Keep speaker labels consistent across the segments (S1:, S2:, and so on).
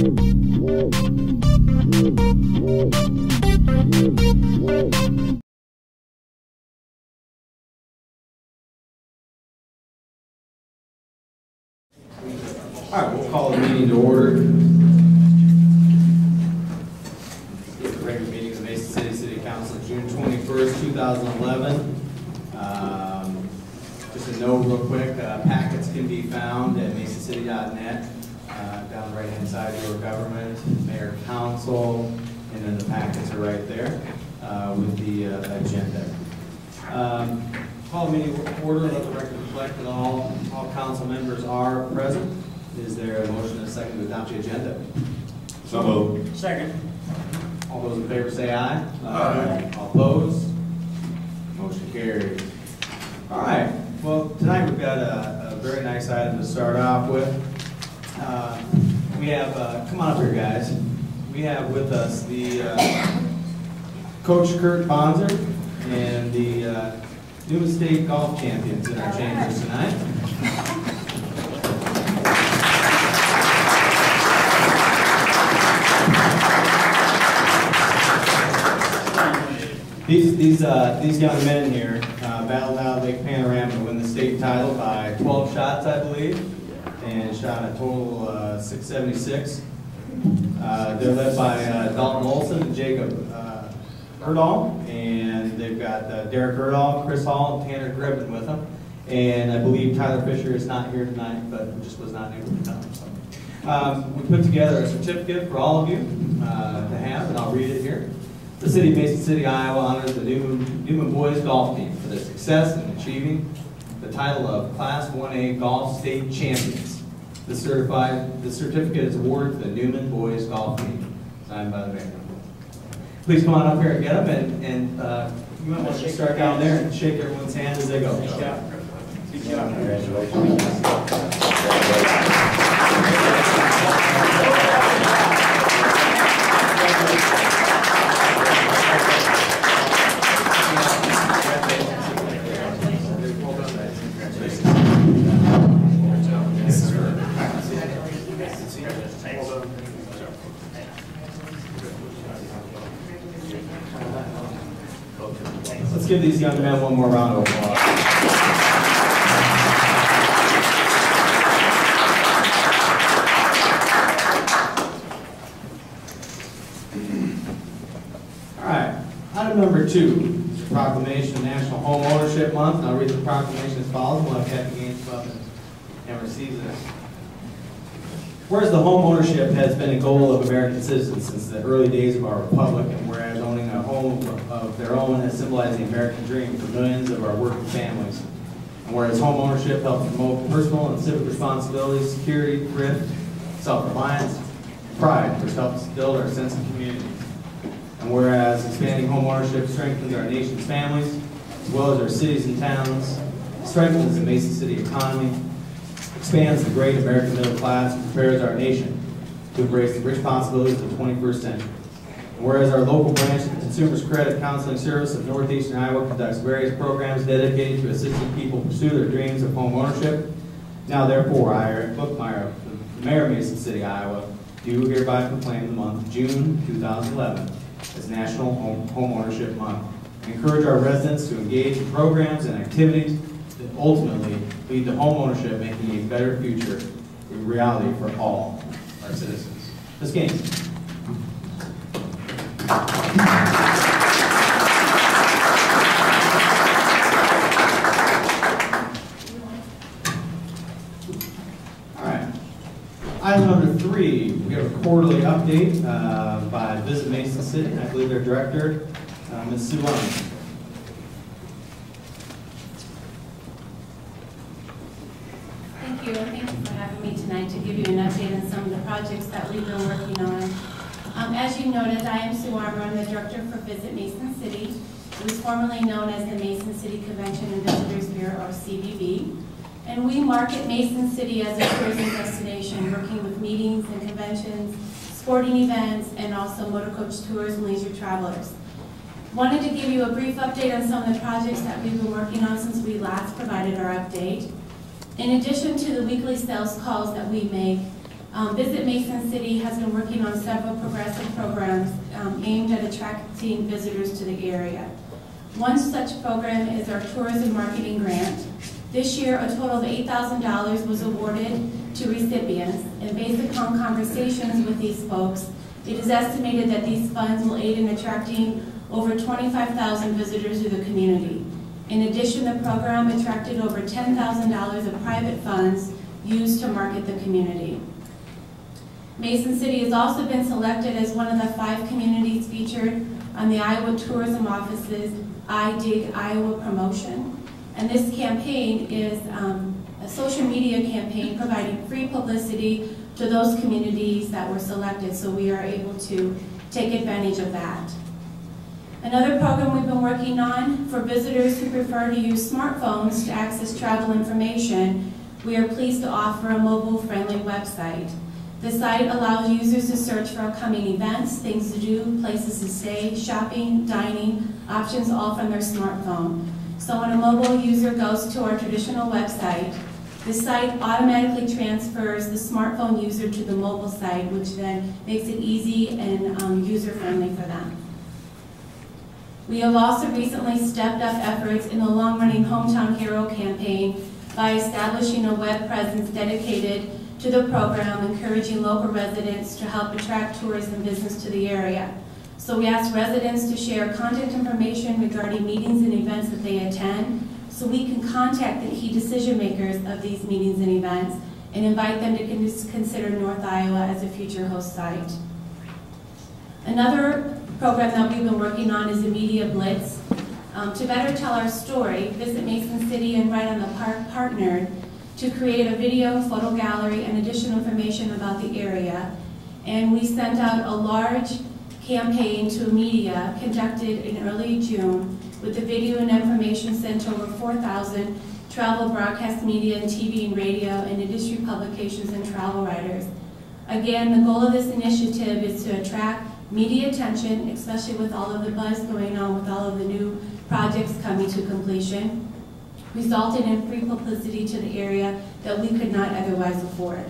S1: All right, we'll call the meeting to order. The regular meeting of the Mason City City Council, June twenty-first, two thousand eleven. Um, Just a note real quick, uh, packets can be found at masoncity.net, uh, down the right-hand side of your government, mayor, council, and then the packets are right there uh, with the uh, agenda. Um, Call the meeting to order, let the record reflect that all, all council members are present. Is there a motion and a second to adopt the agenda?
S2: So moved.
S3: Second.
S1: All those in favor say aye.
S2: Aye.
S1: All opposed? Motion carries. All right, well, tonight we've got a, a very nice item to start off with. Uh, We have, uh, come on up here, guys. We have with us the uh, Coach Kurt Bonzer and the uh, State Golf Champions in our chambers tonight. These, these, uh, these young men here uh, battled out Lake Panorama to win the state title by 12 shots, I believe, and shot a total uh, 676. Uh, They're led by uh, Dalton Olson and Jacob uh, Erdahl, and they've got uh, Derek Erdahl, Chris Hall, and Tanner Gribben with them. And I believe Tyler Fisher is not here tonight, but just was not able to come. so. Um, We put together a certificate for all of you uh, to have, and I'll read it here. The city of Mason City, Iowa honors the Newman, Newman Boys Golf Team for their success in achieving the title of Class 1A Golf State Champions. The certified, the certificate is awarded to the Newman Boys Golf Team, signed by the mayor. Please come on up here and get them, and, and uh, you might want to start down there and shake everyone's hand as they go. Let's give these young men one more round of applause. All right, item number two, is proclamation of National Home Ownership Month. And I'll read the proclamation as follows. We'll have Kathy Gaines come and- and receive this. Whereas the home ownership has been a goal of American citizens since the early days of our republic, and whereas a home of their own has symbolized the American dream for millions of our working families, and whereas home ownership helps promote personal and civic responsibility, security, thrift, self-reliance, pride, which helps build our sense of community. And whereas expanding home ownership strengthens our nation's families, as well as our cities and towns, strengthens the Mason City economy, expands the great American middle class, and prepares our nation to embrace the rich possibilities of the 21st century. Whereas our local branch of the Consumers Credit Counseling Service of Northeastern Iowa conducts various programs dedicated to assisting people pursue their dreams of home ownership, now therefore, I, Eric Bookmeyer, the Mayor of Mason City, Iowa, do hereby proclaim the month of June 2011 as National Home Home Ownership Month. I Encourage our residents to engage in programs and activities that ultimately lead to home ownership, making a better future a reality for all our citizens. Ms. Gaines. All right. Item number three, we have a quarterly update uh, by Visit Mason City. I believe their director, uh, Ms. Sue Lunn.
S4: Thank you, thank you for having me tonight to give you an update on some of the projects that we've been working on. Um, As you noted, I am Sue Armour, I'm the director for Visit Mason City. It was formerly known as the Mason City Convention and Visitors Bureau, or CVB. And we market Mason City as a tourism destination, working with meetings and conventions, sporting events, and also motor coach tours and leisure travelers. Wanted to give you a brief update on some of the projects that we've been working on since we last provided our update. In addition to the weekly sales calls that we make, Um, Visit Mason City has been working on several progressive programs um, aimed at attracting visitors to the area. One such program is our tourism marketing grant. This year, a total of $8,000 was awarded to recipients, and based upon conversations with these folks, it is estimated that these funds will aid in attracting over 25,000 visitors to the community. In addition, the program attracted over $10,000 of private funds used to market the community. Mason City has also been selected as one of the five communities featured on the Iowa Tourism Office's I Dig Iowa promotion. And this campaign is um, a social media campaign providing free publicity to those communities that were selected, so we are able to take advantage of that. Another program we've been working on for visitors who prefer to use smartphones to access travel information, we are pleased to offer a mobile-friendly website. The site allows users to search for upcoming events, things to do, places to stay, shopping, dining, options all from their smartphone. So when a mobile user goes to our traditional website, the site automatically transfers the smartphone user to the mobile site, which then makes it easy and um, user-friendly for them. We have also recently stepped up efforts in the long-running Hometown Hero campaign by establishing a web presence dedicated to the program, encouraging local residents to help attract tourism business to the area. So we ask residents to share contact information regarding meetings and events that they attend, so we can contact the key decision makers of these meetings and events and invite them to consider North Iowa as a future host site. Another program that we've been working on is a Media Blitz. Um, to better tell our story, Visit Mason City and Right on the Park partnered to create a video, photo gallery, and additional information about the area. And we sent out a large campaign to media conducted in early June with the video and information sent to over 4,000 travel broadcast media and TV and radio and industry publications and travel writers. Again, the goal of this initiative is to attract media attention, especially with all of the buzz going on with all of the new projects coming to completion, resulting in free publicity to the area that we could not otherwise afford.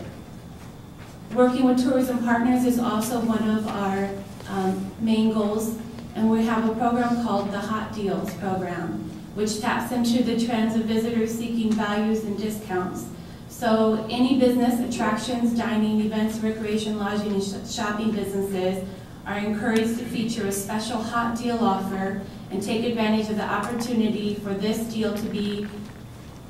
S4: Working with tourism partners is also one of our um, main goals, and we have a program called the Hot Deals Program, which taps into the trends of visitors seeking values and discounts. So any business, attractions, dining, events, recreation, lodging, and sh shopping businesses are encouraged to feature a special hot deal offer and take advantage of the opportunity for this deal to be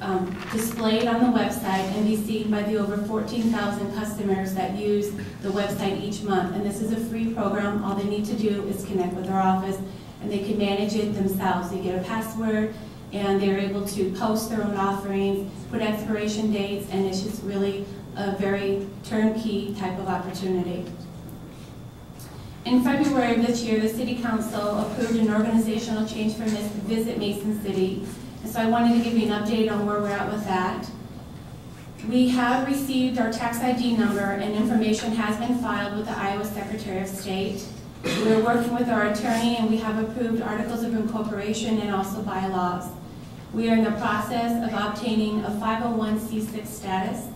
S4: um, displayed on the website and be seen by the over 14,000 customers that use the website each month. And this is a free program. All they need to do is connect with our office and they can manage it themselves. They get a password and they're able to post their own offerings, put expiration dates, and it's just really a very turnkey type of opportunity. In February of this year, the City Council approved an organizational change for Visit Mason City. And so I wanted to give you an update on where we're at with that. We have received our tax ID number and information has been filed with the Iowa Secretary of State. We're working with our attorney and we have approved articles of incorporation and also bylaws. We are in the process of obtaining a 501c6 status.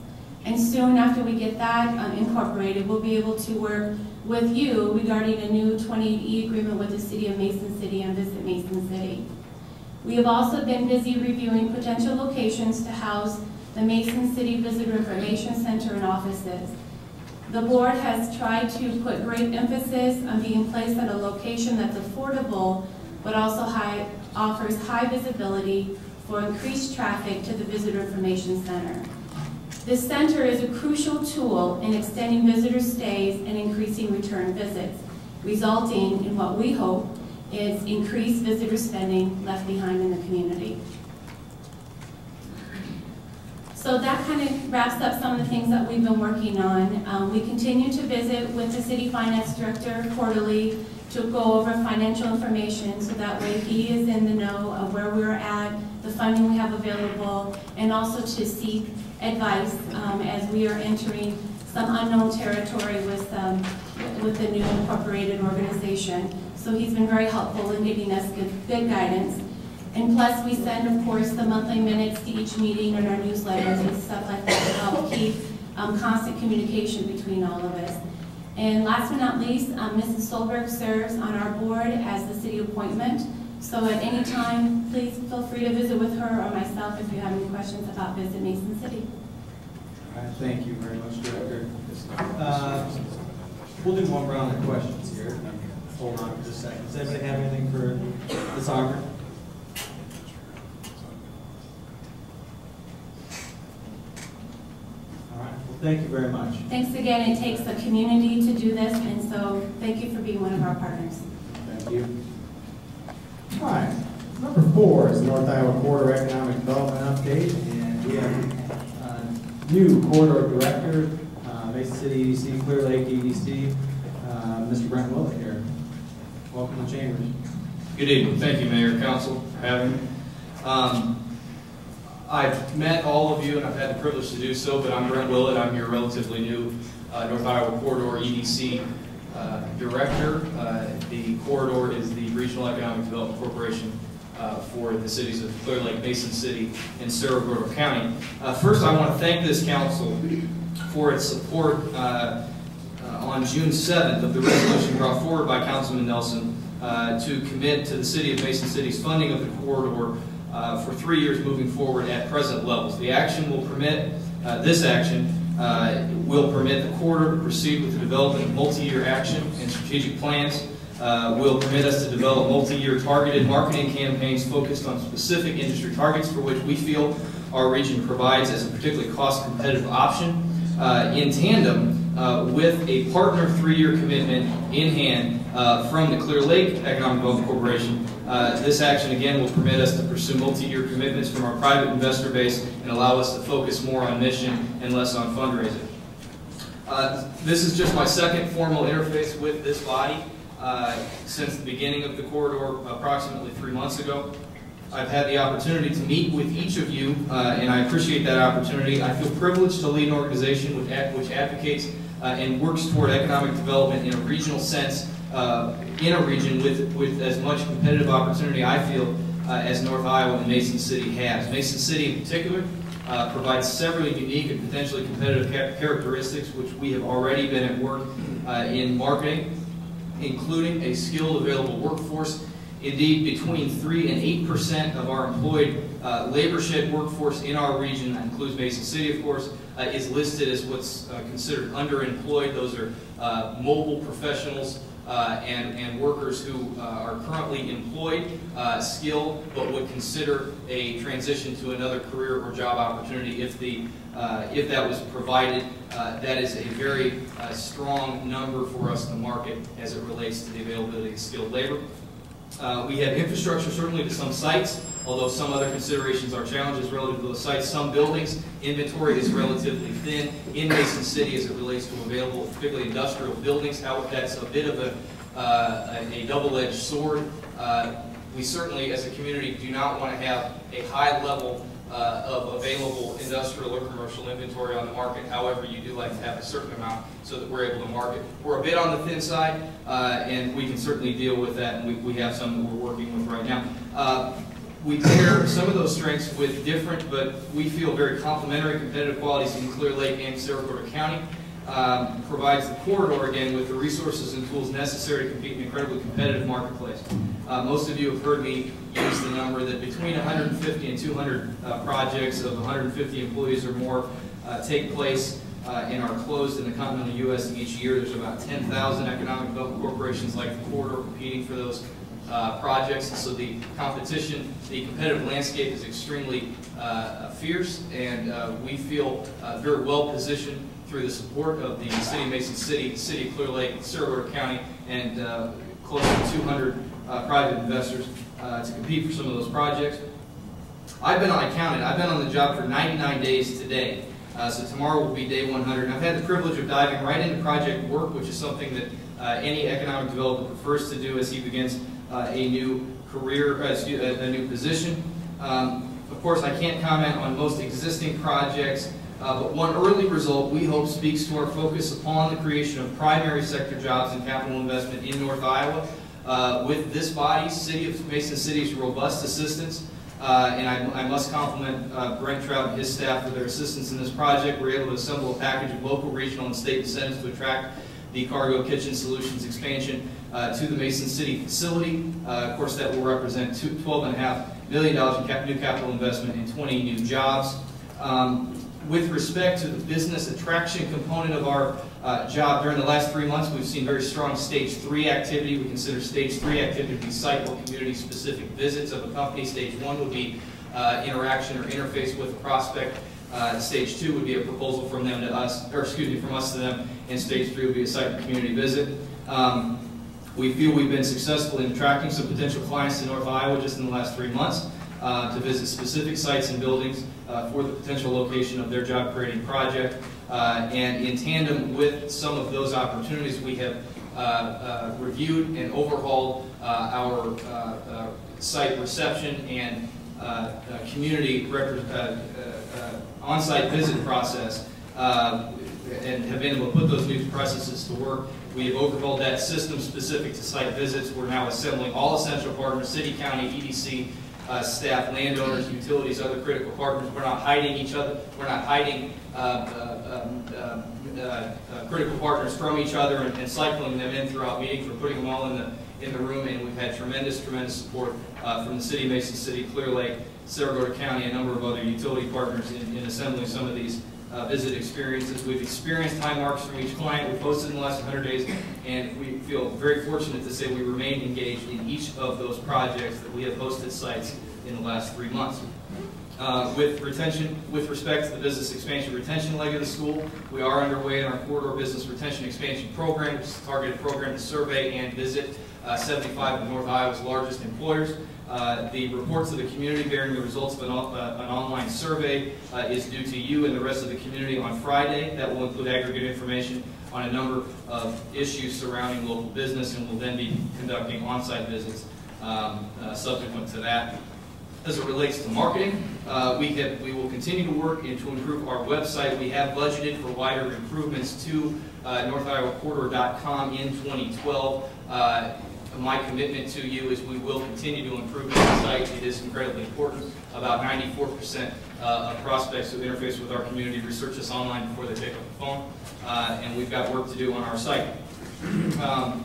S4: And soon after we get that um, incorporated, we'll be able to work with you regarding a new 28E agreement with the City of Mason City and Visit Mason City. We have also been busy reviewing potential locations to house the Mason City Visitor Information Center and offices. The board has tried to put great emphasis on being placed at a location that's affordable, but also high, offers high visibility for increased traffic to the Visitor Information Center. This center is a crucial tool in extending visitor stays and increasing return visits, resulting in what we hope is increased visitor spending left behind in the community. So that kind of wraps up some of the things that we've been working on. Um, we continue to visit with the city finance director quarterly to go over financial information so that way he is in the know of where we're at, the funding we have available, and also to seek advice um, as we are entering some unknown territory with, um, with the new incorporated organization. So he's been very helpful in giving us good, good guidance. And plus, we send, of course, the monthly minutes to each meeting and our newsletters and stuff like that to help keep um, constant communication between all of us. And last but not least, um, Mrs. Solberg serves on our board as the city appointment. So at any time, please feel free to visit with her or myself if you have any questions about Visit Mason City.
S1: All right, thank you very much, Director. Uh, We'll do one round of questions here. Hold on for just a second. Does anybody have anything for Ms. Augur? All right, well, thank you very much.
S4: Thanks again, it takes a community to do this, and so thank you for being one of our partners.
S1: Thank you. Right, number four is North Iowa Corridor Economic Development Update, and we have a new corridor director, uh, Mason City EDC, Clear Lake EDC, uh, Mr. Brent Willett here. Welcome to Chambers.
S3: Good evening. Thank you, Mayor, Council, for having me. Um, I've met all of you, and I've had the privilege to do so, but I'm Brent Willett. I'm your relatively new uh, North Iowa Corridor EDC uh, Director. Uh, The corridor is the Regional Economic Development Corporation uh, for the cities of Clear Lake, Mason City, and Cerro Gordo County. Uh, First, I want to thank this council for its support uh, uh, on June 7th of the resolution brought forward by Councilman Nelson uh, to commit to the city of Mason City's funding of the corridor uh, for three years moving forward at present levels. The action will permit, uh, this action uh, will permit the corridor to proceed with the development of multi-year action and strategic plans, uh, will permit us to develop multi-year targeted marketing campaigns focused on specific industry targets for which we feel our region provides as a particularly cost-competitive option. Uh, in tandem uh, with a partner three-year commitment in hand uh, from the Clear Lake Economic Development Corporation. Uh, This action, again, will permit us to pursue multi-year commitments from our private investor base and allow us to focus more on mission and less on fundraising. Uh, This is just my second formal interface with this body uh, since the beginning of the corridor approximately three months ago. I've had the opportunity to meet with each of you, uh, and I appreciate that opportunity. I feel privileged to lead an organization which ad- which advocates and works toward economic development in a regional sense, uh, in a region with, with as much competitive opportunity, I feel, uh, as North Iowa and Mason City has. Mason City in particular uh, provides several unique and potentially competitive cha- characteristics which we have already been at work uh, in marketing, including a skilled available workforce. Indeed, between 3 and 8 percent of our employed uh, labor shed workforce in our region, that includes Mason City, of course, uh, is listed as what's uh, considered underemployed. Those are uh, mobile professionals uh, and, and workers who uh, are currently employed, uh, skilled, but would consider a transition to another career or job opportunity if the uh, if that was provided. Uh, that is a very uh, strong number for us in the market as it relates to the availability of skilled labor. Uh, We have infrastructure certainly to some sites, although some other considerations are challenges relative to the sites. Some buildings, inventory is relatively thin in Mason City as it relates to available, particularly industrial buildings. How that's a bit of a, uh, a double-edged sword. Uh, We certainly, as a community, do not want to have a high level uh, of available industrial or commercial inventory on the market. However, you do like to have a certain amount so that we're able to market. We're a bit on the thin side, uh, and we can certainly deal with that, and we, we have some that we're working with right now. Uh, we pair some of those strengths with different, but we feel very complementary competitive qualities in Clear Lake and Gordo County. Um, provides the corridor again with the resources and tools necessary to compete in an incredibly competitive marketplace. Uh, most of you have heard me use the number that between 150 and 200 uh, projects of 150 employees or more uh, take place uh, and are closed in the continental U.S. each year. There's about 10,000 economic development corporations like the corridor competing for those uh, projects. So the competition, the competitive landscape is extremely uh, fierce, and uh, we feel uh, very well positioned through the support of the City of Mason City, City of Clear Lake, Gordo County, and uh, close to 200 uh, private investors to compete for some of those projects. I've been, I counted, I've been on the job for 99 days today. Uh, so tomorrow will be day 100. And I've had the privilege of diving right into project work, which is something that uh, any economic developer prefers to do as he begins a new career, uh, a, a new position. Um, of course, I can't comment on most existing projects, uh, but one early result we hope speaks to our focus upon the creation of primary sector jobs and capital investment in North Iowa. Uh, with this body, City of Mason City's robust assistance, uh, Uh, And I I must compliment uh, Brent Trout and his staff for their assistance in this project. We're able to assemble a package of local, regional, and state incentives to attract the Cargill Kitchen Solutions expansion uh, to the Mason City facility. Uh, Of course, that will represent two- $12.5 million in cap- new capital investment and 20 new jobs. Um, With respect to the business attraction component of our uh, job, during the last three months, we've seen very strong stage three activity. We consider stage three activity to be site or community-specific visits of a company. Stage one would be uh, interaction or interface with a prospect. Uh, Stage two would be a proposal from them to us, or excuse me, from us to them, and stage three would be a site and community visit. Um, We feel we've been successful in attracting some potential clients to North Iowa just in the last three months uh, to visit specific sites and buildings uh, for the potential location of their job-creating project. Uh, And in tandem with some of those opportunities, we have uh, uh, reviewed and overhauled uh, our site reception and community on-site visit process and have been able to put those new processes to work. We have overhauled that system specific to site visits. We're now assembling all essential partners, city, county, EDC, uh, staff, landowners, utilities, other critical partners. We're not hiding each other. We're not hiding uh, uh, um, uh, uh, critical partners from each other and and cycling them in throughout meetings. We're putting them all in the, in the room, and we've had tremendous, tremendous support from the city, Mason City, Clear Lake, Cerro Gordo County, a number of other utility partners in in assembling some of these uh, visit experiences. We've experienced high marks from each client we've hosted in the last 100 days, and we feel very fortunate to say we remain engaged in each of those projects that we have hosted sites in the last three months. Uh, With retention, with respect to the business expansion retention leg of the school, we are underway in our corridor business retention expansion program, a targeted program to survey and visit uh, 75 of North Iowa's largest employers. Uh, The reports of the community bearing the results of an uh, an online survey uh, is due to you and the rest of the community on Friday. That will include aggregate information on a number of issues surrounding local business, and we'll then be conducting on-site visits um, uh, subsequent to that. As it relates to marketing, uh, we have, we will continue to work and to improve our website. We have budgeted for wider improvements to northiowacorridor.com in 2012. My commitment to you is we will continue to improve the site. It is incredibly important. About 94% uh, of prospects who interface with our community research us online before they pick up the phone, Uh, and we've got work to do on our site. Um,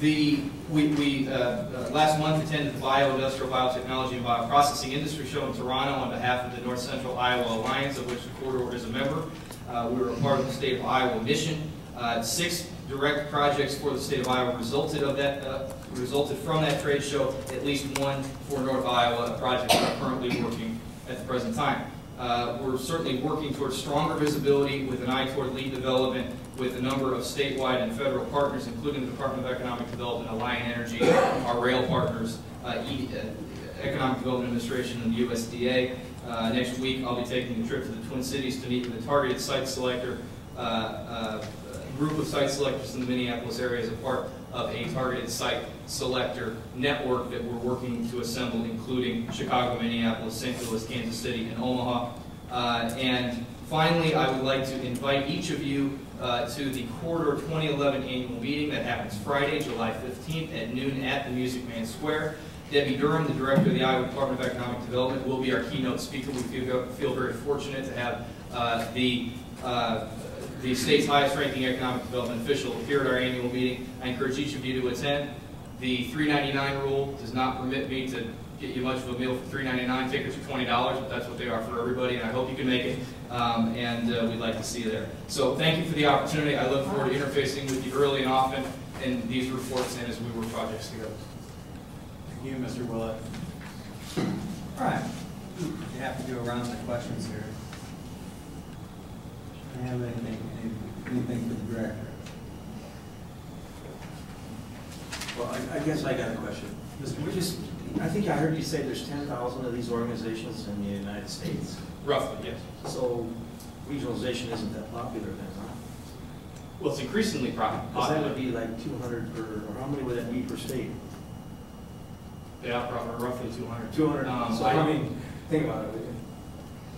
S3: the, we, we, uh, uh, last month attended the Bioindustrial Biotechnology and Bioprocessing Industry Show in Toronto on behalf of the North Central Iowa Alliance, of which the corridor is a member. Uh, we were a part of the state of Iowa mission. Uh, six direct projects for the state of Iowa resulted of that, uh, resulted from that trade show, at least one for North Iowa, a project we're currently working at the present time. Uh, We're certainly working towards stronger visibility with an eye toward lead development with a number of statewide and federal partners, including the Department of Economic Development, Alliant Energy, our rail partners, uh, E- uh, Economic Development Administration, and the USDA. Uh, Next week, I'll be taking a trip to the Twin Cities to meet with a targeted site selector, uh, uh, group of site selectors in the Minneapolis area as a part of a targeted site selector network that we're working to assemble, including Chicago, Minneapolis, St. Louis, Kansas City, and Omaha. Uh, And finally, I would like to invite each of you uh, to the Corridor 2011 annual meeting that happens Friday, July 15th at noon at the Music Man Square. Debi Durham, the Director of the Iowa Department of Economic Development, will be our keynote speaker. We feel feel very fortunate to have uh, the uh, the state's highest ranking economic development official here at our annual meeting. I encourage each of you to attend. The $3.99 rule does not permit me to get you much of a meal for $3.99. Tickets are $20, but that's what they are for everybody, and I hope you can make it, um, and uh, we'd like to see you there. So thank you for the opportunity. I look forward to interfacing with you early and often in these reports and as we work projects together.
S5: Thank you, Mr. Willett. All right, you have to do a round of questions here. Do you have anything, anything for the director?
S6: Well, I, I guess I got a question. We just, I think I heard you say there's ten thousand of these organizations in the United States.
S3: Roughly, yes.
S6: So regionalization isn't that popular then, huh?
S3: Well, it's increasingly pro-
S6: Because that would be like two hundred per, or how many would that be per state?
S3: Yeah, probably roughly 200.
S6: Two hundred,
S3: Um,
S6: so I mean, think about it.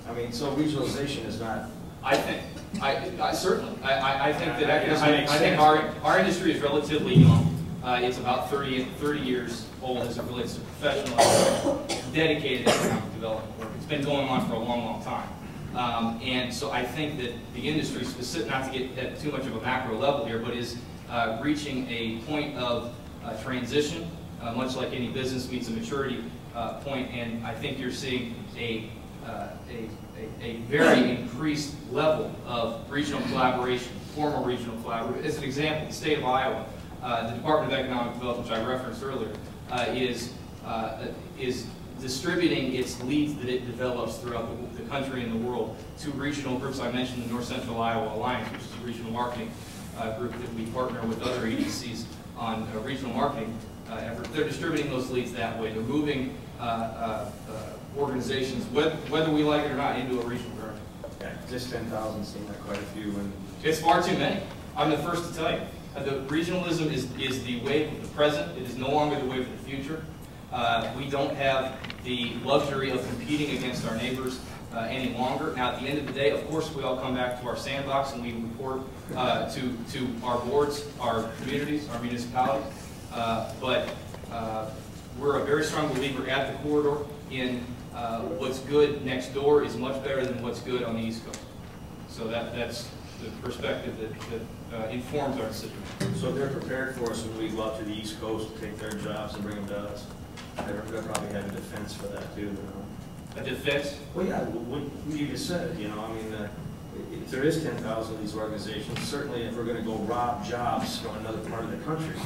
S6: I mean, so regionalization is not,
S3: I think, I, I certainly, I, I, think that, I, I think our, our industry is relatively young. Uh, It's about 30, 30 years old as it relates to professional, dedicated economic development work. It's been going on for a long, long time. Um, And so I think that the industry specific, not to get at too much of a macro level here, but is uh, reaching a point of uh, transition, uh, much like any business meets a maturity uh, point, and I think you're seeing a, uh, a, a- a very increased level of regional collaboration, formal regional collaboration. As an example, the state of Iowa, uh, the Department of Economic Development, which I referenced earlier, uh, is, uh, is distributing its leads that it develops throughout the, the country and the world to regional groups. I mentioned the North Central Iowa Alliance, which is a regional marketing uh, group that we partner with other EDCs on uh, regional marketing uh, efforts. They're distributing those leads that way. They're moving organizations, whether, whether we like it or not, into a regional direction.
S6: Yeah, Just ten thousand seemed like quite a few, and
S3: It's far too many. I'm the first to tell you. Uh, The regionalism is, is the wave of the present. It is no longer the wave of the future. Uh, we don't have the luxury of competing against our neighbors uh, any longer. Now, at the end of the day, of course, we all come back to our sandbox and we report uh, to, to our boards, our communities, our municipalities. Uh, but uh, we're a very strong believer at the corridor in uh, what's good next door is much better than what's good on the East Coast. So that, that's the perspective that, that uh, informs our decision.
S6: so they're prepared for us when we go out to the East Coast, to take their jobs and bring them to us. They're, they'll probably have a defense for that too, you know?
S3: A defense,
S6: Well, yeah, what what you just said, you know, I mean, uh, if there is ten thousand of these organizations, certainly if we're gonna go rob jobs from another part of the country,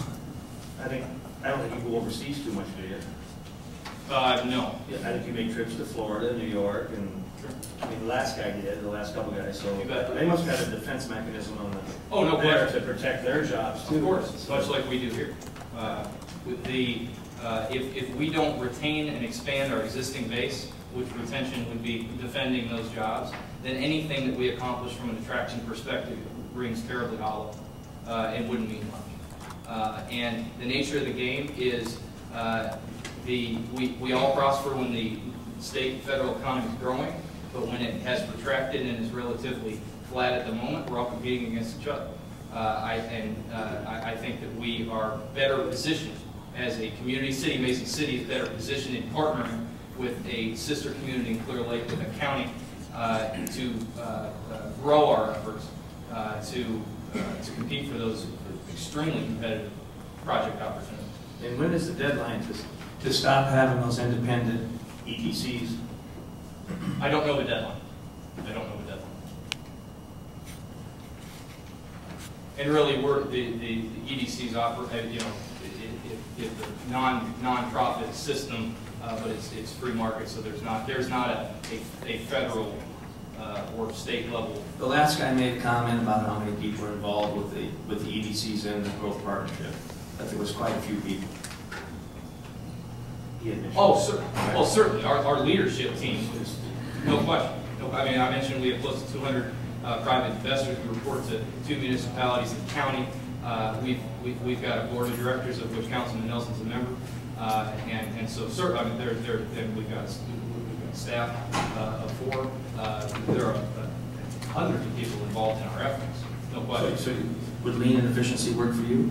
S6: I think, I don't think you go overseas too much, do you?
S3: Uh, no.
S6: Yeah, I think you make trips to Florida, New York, and, I mean, the last guy did, the last couple guys, so they must have a defense mechanism on the.
S3: Oh, no
S6: there. To protect their jobs too.
S3: Of course, much like we do here. Uh, the, uh, if, if we don't retain and expand our existing base, which retention would be defending those jobs, then anything that we accomplish from an attraction perspective rings terribly hollow uh, and wouldn't mean much. Uh, And the nature of the game is uh, the, we, we all prosper when the state and federal economy is growing, but when it has protracted and is relatively flat at the moment, we're all competing against each other. Uh, I, and uh, I, I think that we are better positioned as a community. City, Mason City is better positioned in partnering with a sister community in Clear Lake, with a county, uh, to uh, uh, grow our efforts, uh, to, to compete for those extremely competitive project opportunities.
S6: And when is the deadline to, to stop having those independent E EDCs?
S3: I don't know the deadline. I don't know the deadline. And really, we're, the, the the EDCs operate, you know, if, it, it, the non, non-profit system, uh, but it's, it's free market, so there's not, there's not a, a, a federal, uh, or state level.
S6: The last guy made a comment about how many people are involved with the, with the EDCs and the growth partnership, that there was quite a few people. He had
S3: Oh, cer, well, certainly, our, our leadership team is, no question. No, I mean, I mentioned we have close to two hundred, uh, private investors, we report to two municipalities and the county. Uh, we've, we've, we've got a board of directors of which Councilman Nelson's a member, uh, and, and so cer I mean, there, there, and we've got, we've got staff, uh, of four, uh, there are uh, hundreds of people involved in our efforts, no
S6: So,
S3: question.
S6: so would lean and efficiency work for you?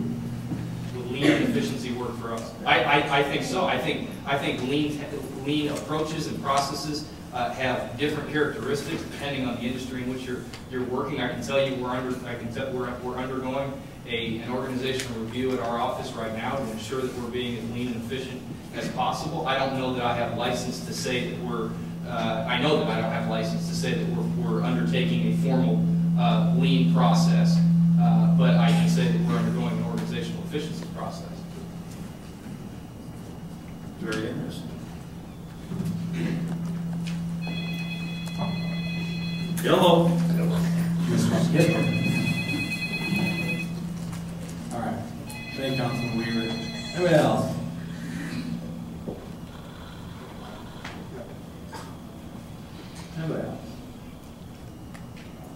S3: Lean efficiency work for us? I, I, I think so. I think, I think lean, lean approaches and processes uh, have different characteristics depending on the industry in which you're, you're working. I can tell you, we're under, I can tell, we're, we're undergoing a, an organizational review at our office right now to ensure that we're being as lean and efficient as possible. I don't know that I have license to say that we're, uh, I know that I don't have license to say that we're, we're undertaking a formal uh, lean process, uh, but I can say that we're undergoing an organizational efficiency process.
S6: Very interesting. Yellow.
S1: Mr. All right. Thank you, Councilman Weaver. Anybody else? Anybody else?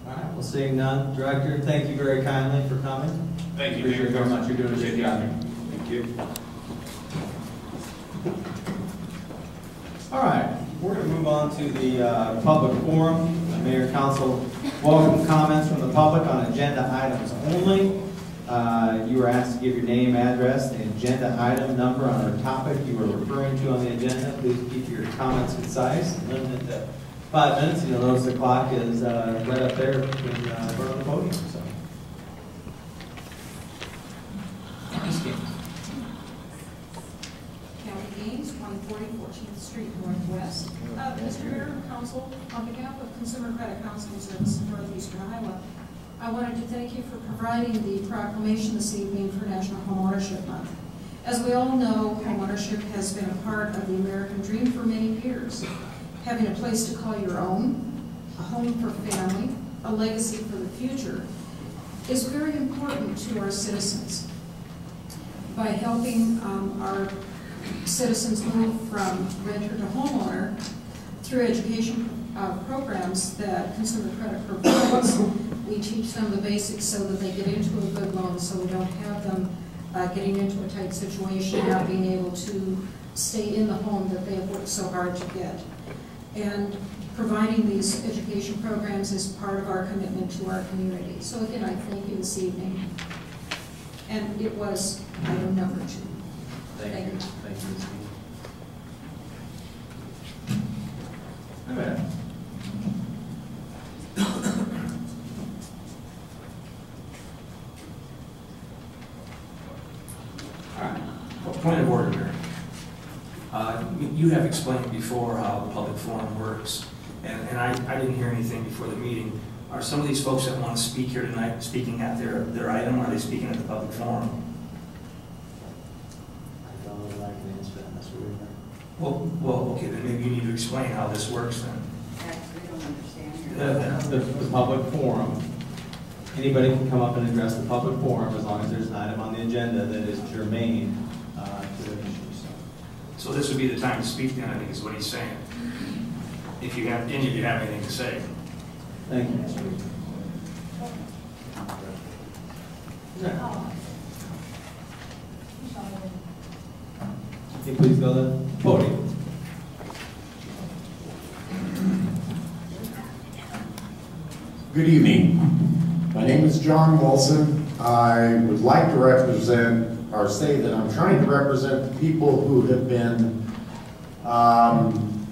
S1: All right, well, seeing none, Director, thank you very kindly for coming.
S3: Thank you,
S1: Appreciate very much, you're doing a good job.
S6: Thank you.
S1: All right, we're going to move on to the uh, public forum. The Mayor Council welcome comments from the public on agenda items only. Uh, You were asked to give your name, address, and agenda item number on our topic you were referring to on the agenda. Please keep your comments concise, and limit to five minutes. You'll notice the clock is uh, right up there when uh, we're on the podium, so. Ms. Gaines.
S7: County Gaines, 140 14th Street Northwest. Mayor, Council, on behalf of Consumer Credit Service in Northeastern Iowa, I wanted to thank you for providing the proclamation this evening for National Homeownership Month. As we all know, homeownership has been a part of the American dream for many years. Having a place to call your own, a home for family, a legacy for the future, is very important to our citizens. By helping um, our citizens move from renter to homeowner through education uh, programs that Consumer Credit provides. We teach them the basics so that they get into a good loan, so we don't have them uh, getting into a tight situation, not being able to stay in the home that they have worked so hard to get. And providing these education programs is part of our commitment to our community. So again, I thank you this evening. And it was item number two.
S1: Thank you. Thank you, Ms. Gaines. All right.
S8: Point of order, Mayor. Uh, you- have explained before how the public forum works, and and I I didn't hear anything before the meeting. Are some of these folks that want to speak here tonight speaking at their their item, or are they speaking at the public forum?
S1: I don't that I can answer that, Mr. Weaver.
S8: Well, well, okay, then maybe you need to explain how this works then.
S7: Actually, don't understand
S8: Uh,
S1: The, the public forum, anybody can come up and address the public forum as long as there's an item on the agenda that is germane uh, to the issue, so.
S8: So this would be the time to speak then, I think is what he's saying. If you have, any of you have anything to say.
S1: Thank you, Mr. Yeah. Can you please go to the podium?
S9: Good evening. My name is John Wilson. I would like to represent, or say that I'm trying to represent the people who have been um,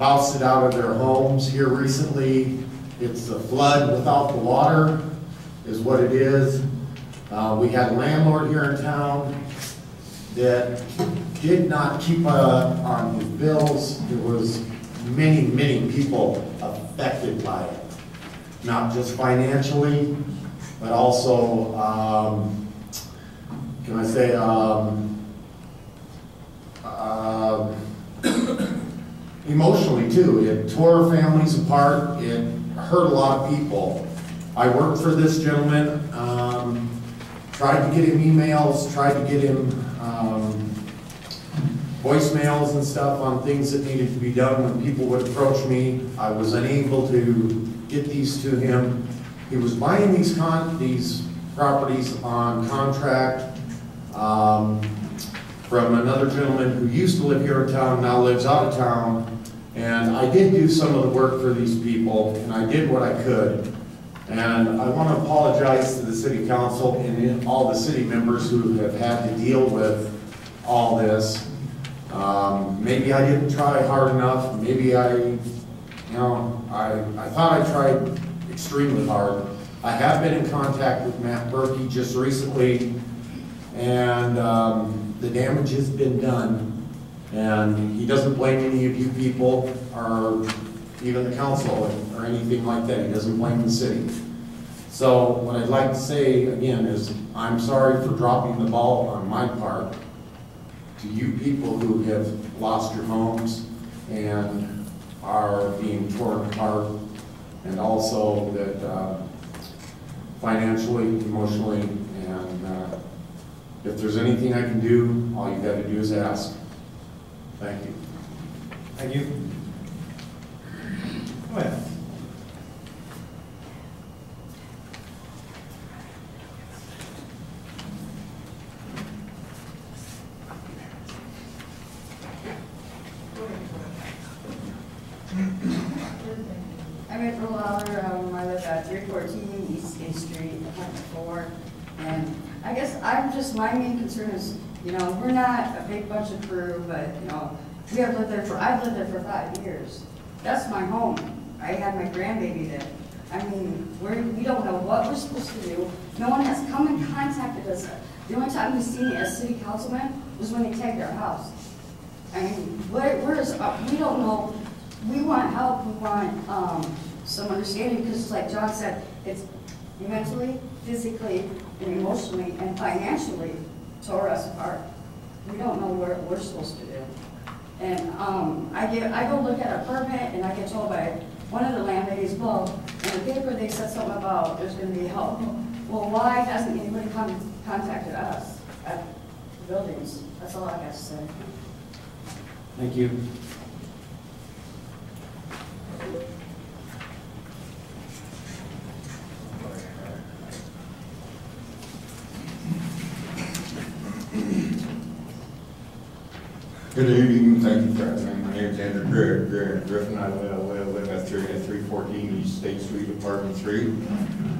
S9: ousted out of their homes here recently. It's a flood without the water, is what it is. Uh, We had a landlord here in town that did not keep uh, on his bills. There was many, many people affected by it not just financially, but also, um, can I say, um, um, emotionally too. It tore families apart. It hurt a lot of people. I worked for this gentleman, um, tried to get him emails, tried to get him, voicemails and stuff on things that needed to be done when people would approach me. I was unable to get these to him. He was buying these con, these properties on contract, um, from another gentleman who used to live here in town, now lives out of town. And I did do some of the work for these people, and I did what I could. And I want to apologize to the city council and all the city members who have had to deal with all this. Um, maybe I didn't try hard enough, maybe I, you know, I, I thought I tried extremely hard. I have been in contact with Matt Berkey just recently, and, um, the damage has been done. And he doesn't blame any of you people, or even the council, or anything like that, he doesn't blame the city. So what I'd like to say again is, I'm sorry for dropping the ball on my part to you people who have lost your homes and are being torn apart, and also that uh, financially, emotionally, and uh, if there's anything I can do, all you've gotta do is ask. Thank you.
S1: Thank you. Go ahead.
S10: I'm April Lawler, um, I live at three fourteen East State Street, apartment four, and guess I'm just, my main concern is, you know, we're not a big bunch of crew, but, you know, we have lived there for, I've lived there for five years. That's my home. I had my grandbaby there. I mean, we're, we don't know what we're supposed to do. No one has come and contacted us. The only time we've seen as city councilmen was when they tagged our house. I mean, where, where is, uh, we don't know, we want help, we want, um, some understanding, because like John said, it's mentally, physically, and emotionally, and financially tore us apart. We don't know where we're supposed to do. And, um, I get, I go look at a permit, and I get told by one of the landladies, well, in the paper, they said something about there's gonna be help. Well, why hasn't anybody come, contacted us at the buildings? That's all I have to say.
S5: Thank you.
S2: Good evening, thank you for. My name's Andrew Gri- Gri- Griffin. I live, live- at three, at three fourteen East State Street, apartment three.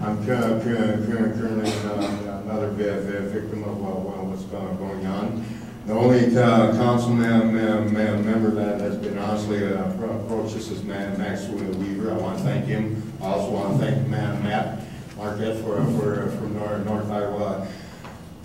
S2: I'm cu- cu- cu- currently uh, another vi- vi- victim of what's going on. The only uh, council mem- mem- mem- member that has been honestly uh, approached this is Ma- Max Weaver. I want to thank him. I also want to thank Ma- Matt Marquette for, for, from North, North Iowa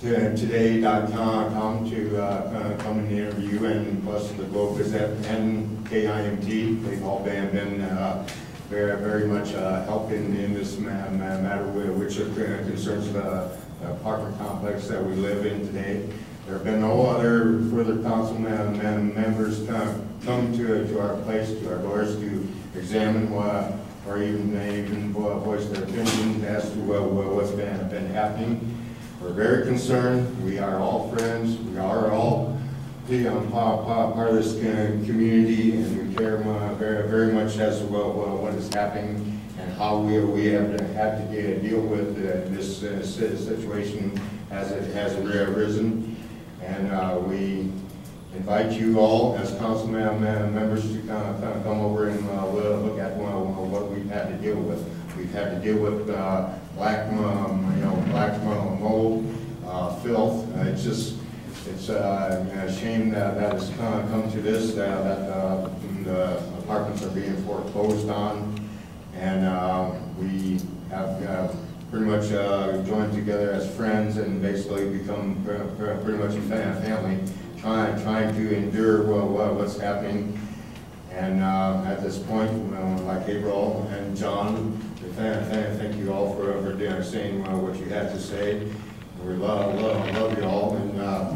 S2: to today.com to uh, come and interview, and plus the Globe Gazette and KIMT. They've all been, been uh, very, very much uh, helping in this ma- ma- matter, whi- which uh, concerns the apartment complex that we live in today. There have been no other further council mem- mem- members come, come to, to our place, to our doors to examine what, or even, even voice their opinion as to uh, what's been, been happening. We're very concerned. We are all friends. We are all the, um, pa- pa- part of this uh, community, and we care uh, very, very much as well well, what is happening and how we, we have to, have to de- deal with uh, this uh, situation as it has arisen. And uh, we invite you all as council mem- mem- members to come, come- come over and uh, we'll look at what we've had to deal with. We've had to deal with uh, black, um, you know, black mold, uh, filth. Uh, It's just, it's uh, a shame that that has come come to this, that that, uh, the apartments are being foreclosed on. And uh, we have uh, pretty much uh, joined together as friends and basically become pre- pre- pretty much a family, trying, trying to endure wha- wha- what's happening. And uh, at this point, well, like April and John, thank, thank, you all for, for saying uh, what you had to say. We love, love, love you all, and uh,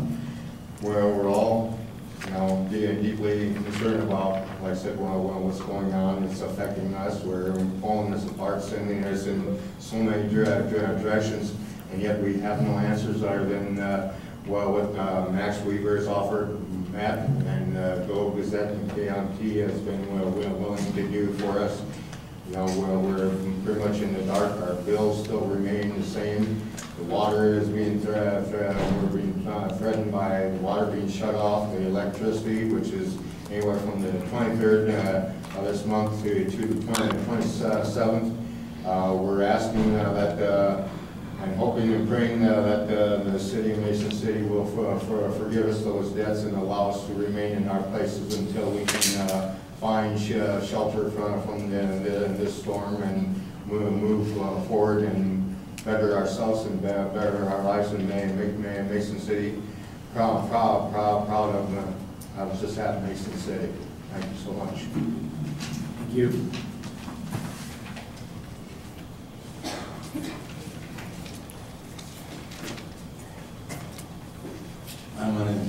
S2: we're, we're all, you know, de- deeply concerned about, like I said, well, well, what's going on. It's affecting us. We're pulling us apart, sending us in so many dire- dire- directions, and yet we have no answers other than, uh, well, what uh, Max Weaver has offered, Matt, and uh, Globe Gazette and KIMT has been uh, wi- willing to do for us. You know, we're, we're pretty much in the dark, our bills still remain the same. The water is being, thre- we're being uh, threatened by the water being shut off, the electricity, which is anywhere from the twenty-third uh, of this month to, to the twenty-seventh. Uh, we're asking uh, that, uh, I'm hoping and praying uh, that uh, the city of Mason City will for- forgive us those debts and allow us to remain in our places until we can uh, find sh- shelter from, from the, the- this storm and move, move uh, forward and better ourselves and be- better our lives and ma- make Ma- Mason City proud, proud, proud, proud of, uh, of just having Mason City. Thank you so much.
S5: Thank you.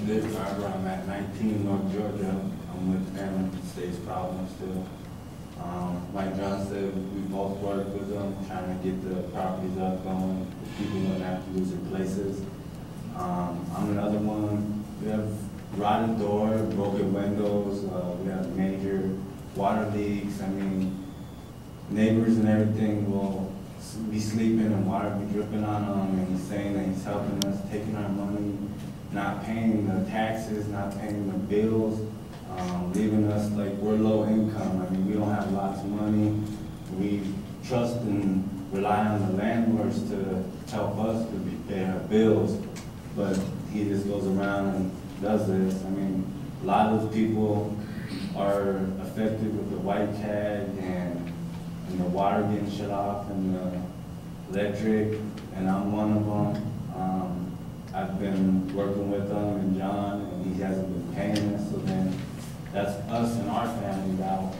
S11: Hi, my name is Dick Barber. I'm at 19 North Georgia. I'm with Family States Problems still. Um, like John said, we both work with them, trying to get the properties up going, people wouldn't have to lose their places. Um, I'm another one. We have rotten door, broken windows, uh, we have major water leaks. I mean, neighbors and everything will be sleeping and water be dripping on them, and he's saying that he's helping us, taking our money, not paying the taxes, not paying the bills, um, leaving us like we're low income. I mean, we don't have lots of money. We trust and rely on the landlords to help us, to pay our bills. But he just goes around and does this. I mean, a lot of people are affected with the white tag and, and the water getting shut off and the electric, and I'm one of them. Um, I've been working with him and John, and he hasn't been paying us, so then that's us and our families out.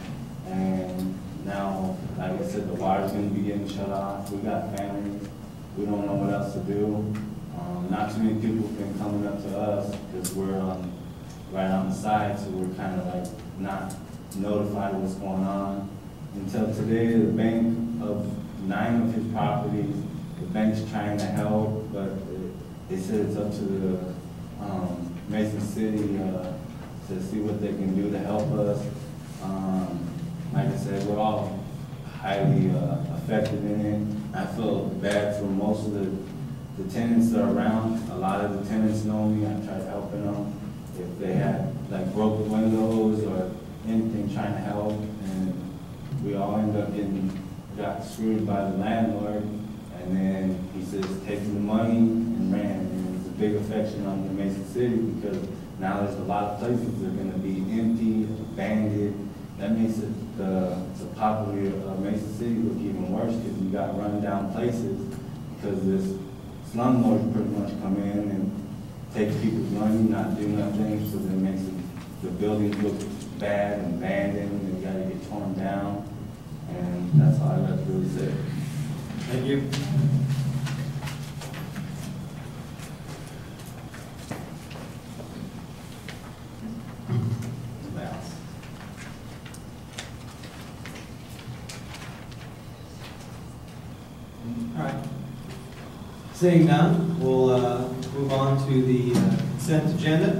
S11: And now, like I said, the water's gonna be getting shut off. We got families. We don't know what else to do. Um, not too many people have been coming up to us because we're on, right on the side, so we're kind of like not notified of what's going on. Until today, the bank of nine of his properties, the bank's trying to help, but they said it's up to the, um, Mason City, uh, to see what they can do to help us. Um, like I said, we're all highly, uh, affected in it. I feel bad for most of the, the tenants that are around. A lot of the tenants know me, I tried helping them. If they had like broken windows or anything, trying to help, and we all end up getting, got screwed by the landlord. And then he says, taking the money and ran, a big affection on the Mason City because now there's a lot of places that are gonna be empty, abandoned. That makes it, the, the popular, uh, Mason City look even worse because you got run down places because this slumlords pretty much come in and take people's money, not do nothing, so that makes it, the buildings look bad and abandoned, and gotta get torn down. And that's all I got to really say.
S1: Thank you. Anybody else? All right. Seeing none, we'll uh, move on to the uh, consent agenda.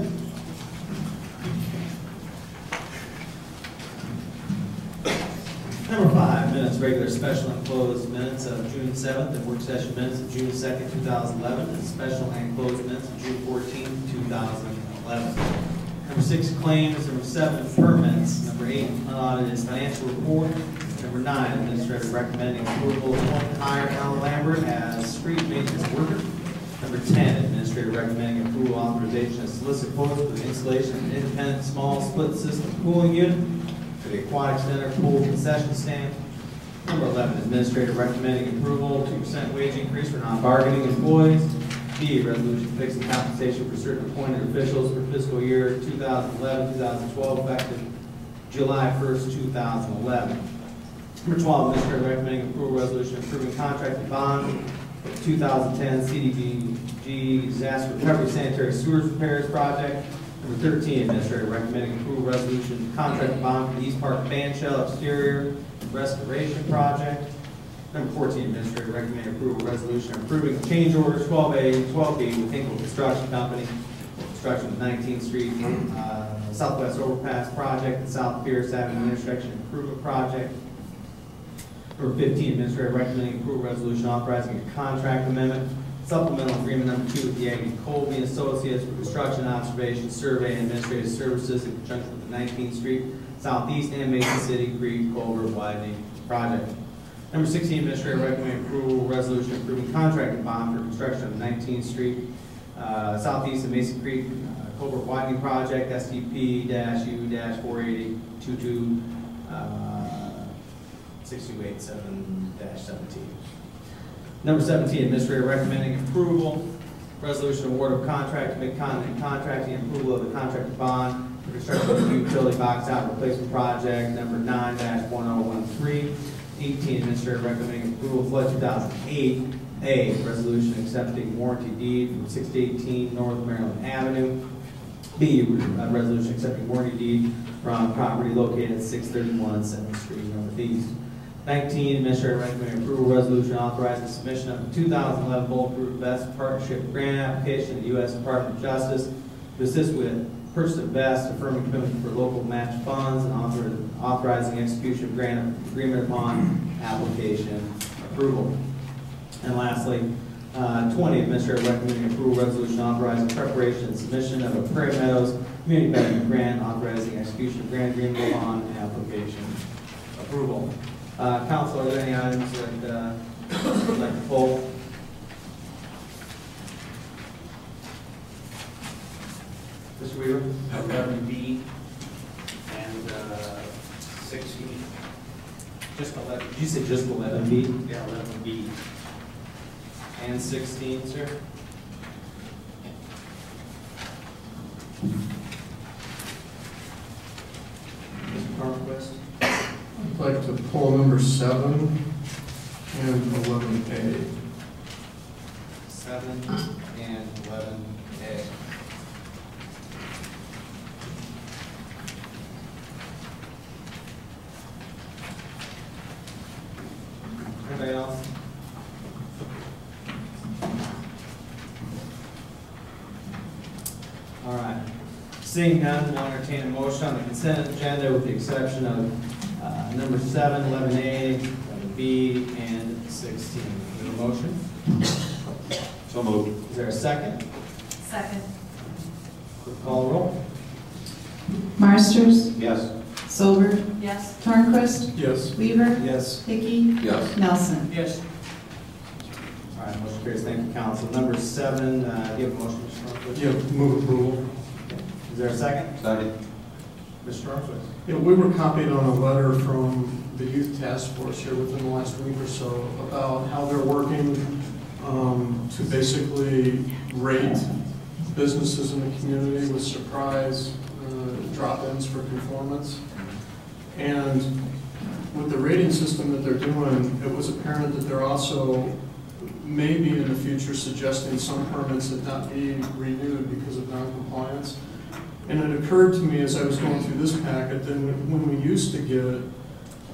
S1: Number five, minutes, regular special and closed minutes of June seventh, and work session minutes of June second, two thousand eleven, and special and closed minutes of June fourteenth, two thousand eleven. Number six, claims, number seven, permits, number eight, unaudited financial report, number nine, administrator recommending approval appoint hire Alan Lambert as street maintenance worker. Number ten, administrator recommending approval authorization of solicit quotes for the installation of an independent small split system cooling unit for the aquatic center pool concession stand. Number eleven, administrator recommending approval, two percent wage increase for non-bargaining employees. B, resolution fixing compensation for certain appointed officials for fiscal year 2011-2012, effective July first, two thousand eleven. Number twelve, administrator recommending approval resolution approving contract and bond for two thousand ten CDBG disaster recovery sanitary sewers repairs project. Number thirteen, administrator recommending approval resolution contract and bond for the East Park Band Shell exterior restoration project. Number fourteen, administrator recommending approval resolution approving change orders twelve A, and twelve B with Henkel Construction Company construction of Nineteenth Street, uh, Southwest Overpass Project, and South Pierce Avenue intersection improvement project. Number fifteen, administrator recommending approval resolution authorizing a contract amendment, supplemental agreement number two with the Yaggy Colby Associates for construction, observation, survey, and administrative services in conjunction with the Nineteenth Street Southeast and Mason City Creek Culvert widening project. Number sixteen, administrator recommending approval resolution approving contract and bond for construction of Nineteenth Street uh, Southeast and Mason Creek uh, Culvert widening project, STP U four eighty two two uh, six two eight seven seventeen. Number seventeen, administrator recommending approval, resolution award of contract to Mid-Continent Contracting, approval of the contract bond for construction of the utility box out replacement project, number nine one oh one three. Eighteen, administrator recommending approval flood two thousand eight, A, resolution accepting warranty deed from six eighteen North Maryland Avenue. B, a resolution accepting warranty deed from property located at six thirty-one Seventh Street Northeast. Nineteen, administrator recommending approval resolution authorizing submission of thousand eleven bulletproof vest partnership grant application to the U.S. Department of Justice to assist with purchase of vests, affirming commitment for local match funds, and author- authorizing execution of grant agreement upon application approval. And lastly, uh, twenty, administrator recommending approval resolution authorizing preparation and submission of a Prairie Meadows Community Betterment Grant, authorizing execution of grant agreement upon application approval. Uh, council, are there any items that uh, you'd like to pull? Mr. Weaver?
S5: Eleven B and uh, sixteen.
S1: Just eleven, you said just eleven B?
S5: Yeah, eleven B.
S1: And sixteen, sir?
S12: I'd like to pull number seven and eleven A.
S1: Seven and eleven A. Anybody else? All right. Seeing none, we'll entertain a motion on the consent agenda with the exception of uh, number seven, eleven A, eleven B, and sixteen. Is there a motion?
S2: So moved.
S1: Is there a second?
S4: Second.
S1: Clerk call roll.
S13: Marsters,
S2: Yes.
S13: Solberg,
S4: Yes.
S13: Tornquist,
S12: Yes.
S13: Weaver,
S1: Yes.
S13: Hickey,
S2: Yes.
S13: Nelson.
S5: Yes.
S1: All right, motion carries. Thank you, council. Number seven, uh, do you have a motion, Mr. Tornquist?
S12: Yeah, move approval.
S1: Is there a second?
S2: Second.
S12: Yeah, we were copied on a letter from the youth task force here within the last week or so about how they're working um, to basically rate businesses in the community with surprise uh, drop-ins for conformance. And with the rating system that they're doing, it was apparent that they're also maybe in the future suggesting some permits that not be renewed because of noncompliance. And it occurred to me as I was going through this packet, that when we used to get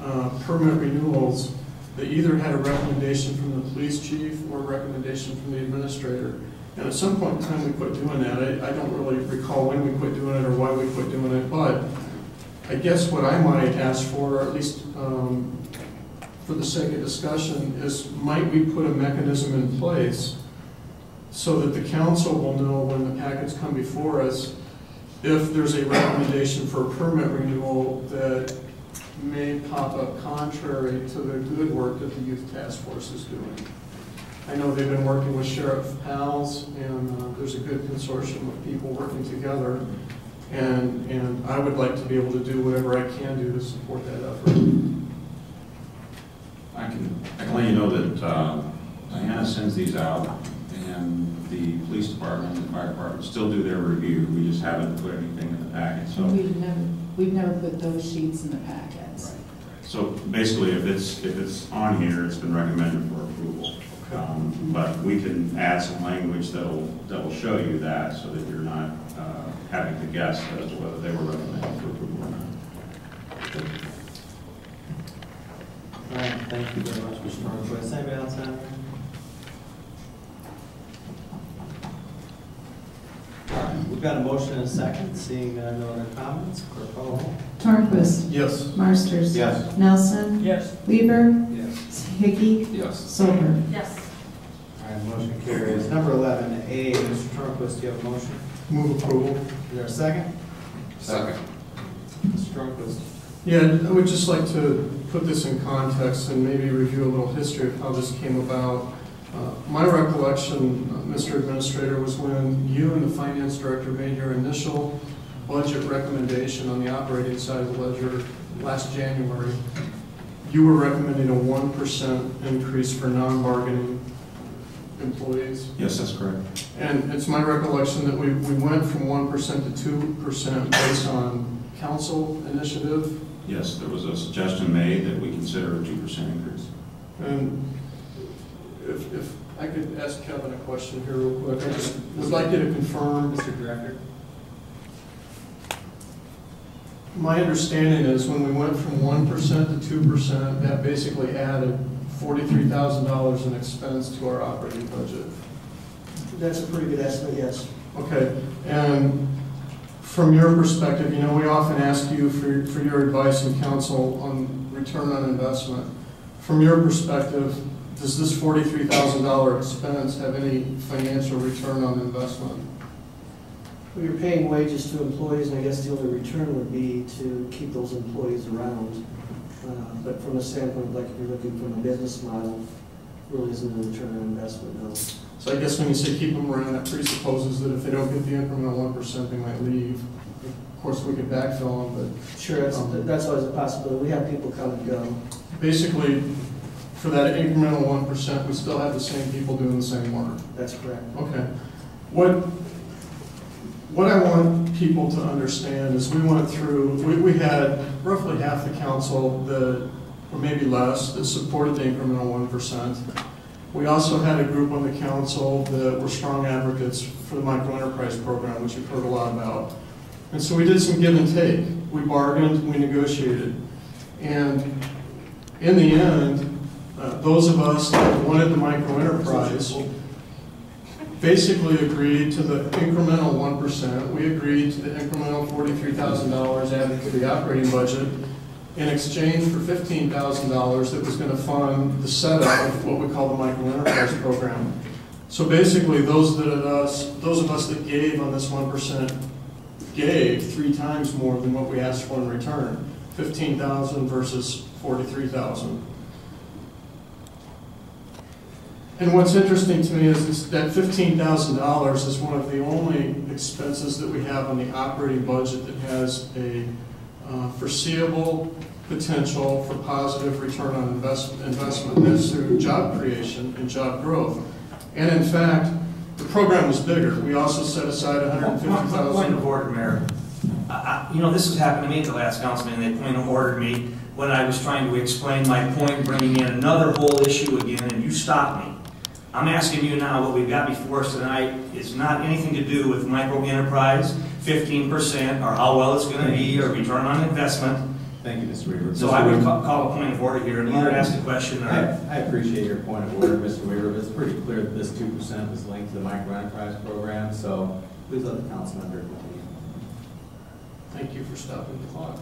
S12: uh, permit renewals, they either had a recommendation from the police chief or a recommendation from the administrator. And at some point in time, we quit doing that. I, I don't really recall when we quit doing it or why we quit doing it, but I guess what I might ask for, or at least um, for the sake of discussion, is might we put a mechanism in place so that the council will know when the packets come before us, if there's a recommendation for permit renewal that may pop up contrary to the good work that the youth task force is doing. I know they've been working with Sheriff Pals, and uh, there's a good consortium of people working together. And, and I would like to be able to do whatever I can do to support that effort.
S14: I can, I can let you know that uh, Diana sends these out, and the police department and the fire department still do their review. We just haven't put anything in the packet, so.
S13: We've never, we've never put those sheets in the packets.
S14: So basically, if it's, if it's on here, it's been recommended for approval. Um, But we can add some language that'll, that'll show you that, so that you're not uh, having to guess as to whether they were recommended for approval or not.
S1: All right, thank you very much, Mr. Tornquist. Anybody else have? any? All right, we've got a motion and a second. Seeing uh, no other comments, clerk call the roll.
S13: Tornquist,
S12: Yes.
S13: Marsters.
S2: Yes.
S13: Nelson.
S5: Yes.
S13: Weaver,
S1: Yes.
S13: Hickey,
S2: Yes.
S13: Solberg.
S4: Yes.
S1: All right, motion carries. Number eleven A, Mr. Tornquist, do you have a motion?
S12: Move approval.
S1: Is there a second?
S2: Second.
S1: Mr. Tornquist?
S12: Yeah, I would just like to put this in context and maybe review a little history of how this came about. Uh, My recollection, uh, Mr. Administrator, was when you and the finance director made your initial budget recommendation on the operating side of the ledger last January. You were recommending a one percent increase for non-bargaining employees.
S14: Yes, that's correct.
S12: And it's my recollection that we, we went from one percent to two percent based on council initiative.
S14: Yes, there was a suggestion made that we consider a two percent increase.
S12: And if, if I could ask Kevin a question here real quick, I just would like you to confirm.
S1: Mr. Director?
S12: My understanding is when we went from one percent to two percent, that basically added forty-three thousand dollars in expense to our operating budget.
S15: That's a pretty good estimate, yes.
S12: Okay, and from your perspective, you know, we often ask you for, for your advice and counsel on return on investment. From your perspective, does this forty-three thousand dollar expense have any financial return on investment?
S15: Well, you're paying wages to employees, and I guess the only return would be to keep those employees around. Uh, But from a standpoint, like if you're looking from a business model, really isn't a return on investment, no.
S12: So I guess when you say keep them around, that presupposes that if they don't get the incremental one percent, they might leave. Of course, we could backfill them, but.
S15: Sure, that's, that's always a possibility. We have people come and go.
S12: basically, for that incremental one percent, we still have the same people doing the same work.
S15: That's correct.
S12: Okay. What, what I want people to understand is we went through, we, we had roughly half the council that, or maybe less, that supported the incremental one percent. We also had a group on the council that were strong advocates for the microenterprise program, which you've heard a lot about. And so we did some give and take. We bargained, we negotiated. And in the end, uh, those of us that wanted the microenterprise basically agreed to the incremental 1%. We agreed to the incremental $43,000 added to the operating budget in exchange for $15,000 that was going to fund the setup of what we call the microenterprise program. So basically, those that us, those of us that gave on this 1% gave three times more than what we asked for in return, 15,000 versus 43,000. And what's interesting to me is, is that fifteen thousand dollars is one of the only expenses that we have on the operating budget that has a uh, foreseeable potential for positive return on invest, investment. That's through job creation and job growth. And in fact, the program was bigger. We also set aside a hundred and fifty
S8: Point
S12: thousand.
S8: of order, Mayor. I- I- You know, this has happened to me at the last council meeting, they point of ordered me when I was trying to explain my point, bringing in another whole issue again, and you stopped me. I'm asking you now, what we've got before us tonight is not anything to do with micro enterprise, fifteen percent, or how well it's gonna be, or return on investment.
S16: Thank you, Mr. Weaver.
S8: So I would ca- call a point of order here, and either ask a question
S16: I,
S8: or...
S16: I appreciate your point of order, Mr. Weaver, but it's pretty clear that this two percent was linked to the microenterprise program, so please let the council member continue.
S12: Thank you for stopping the clock.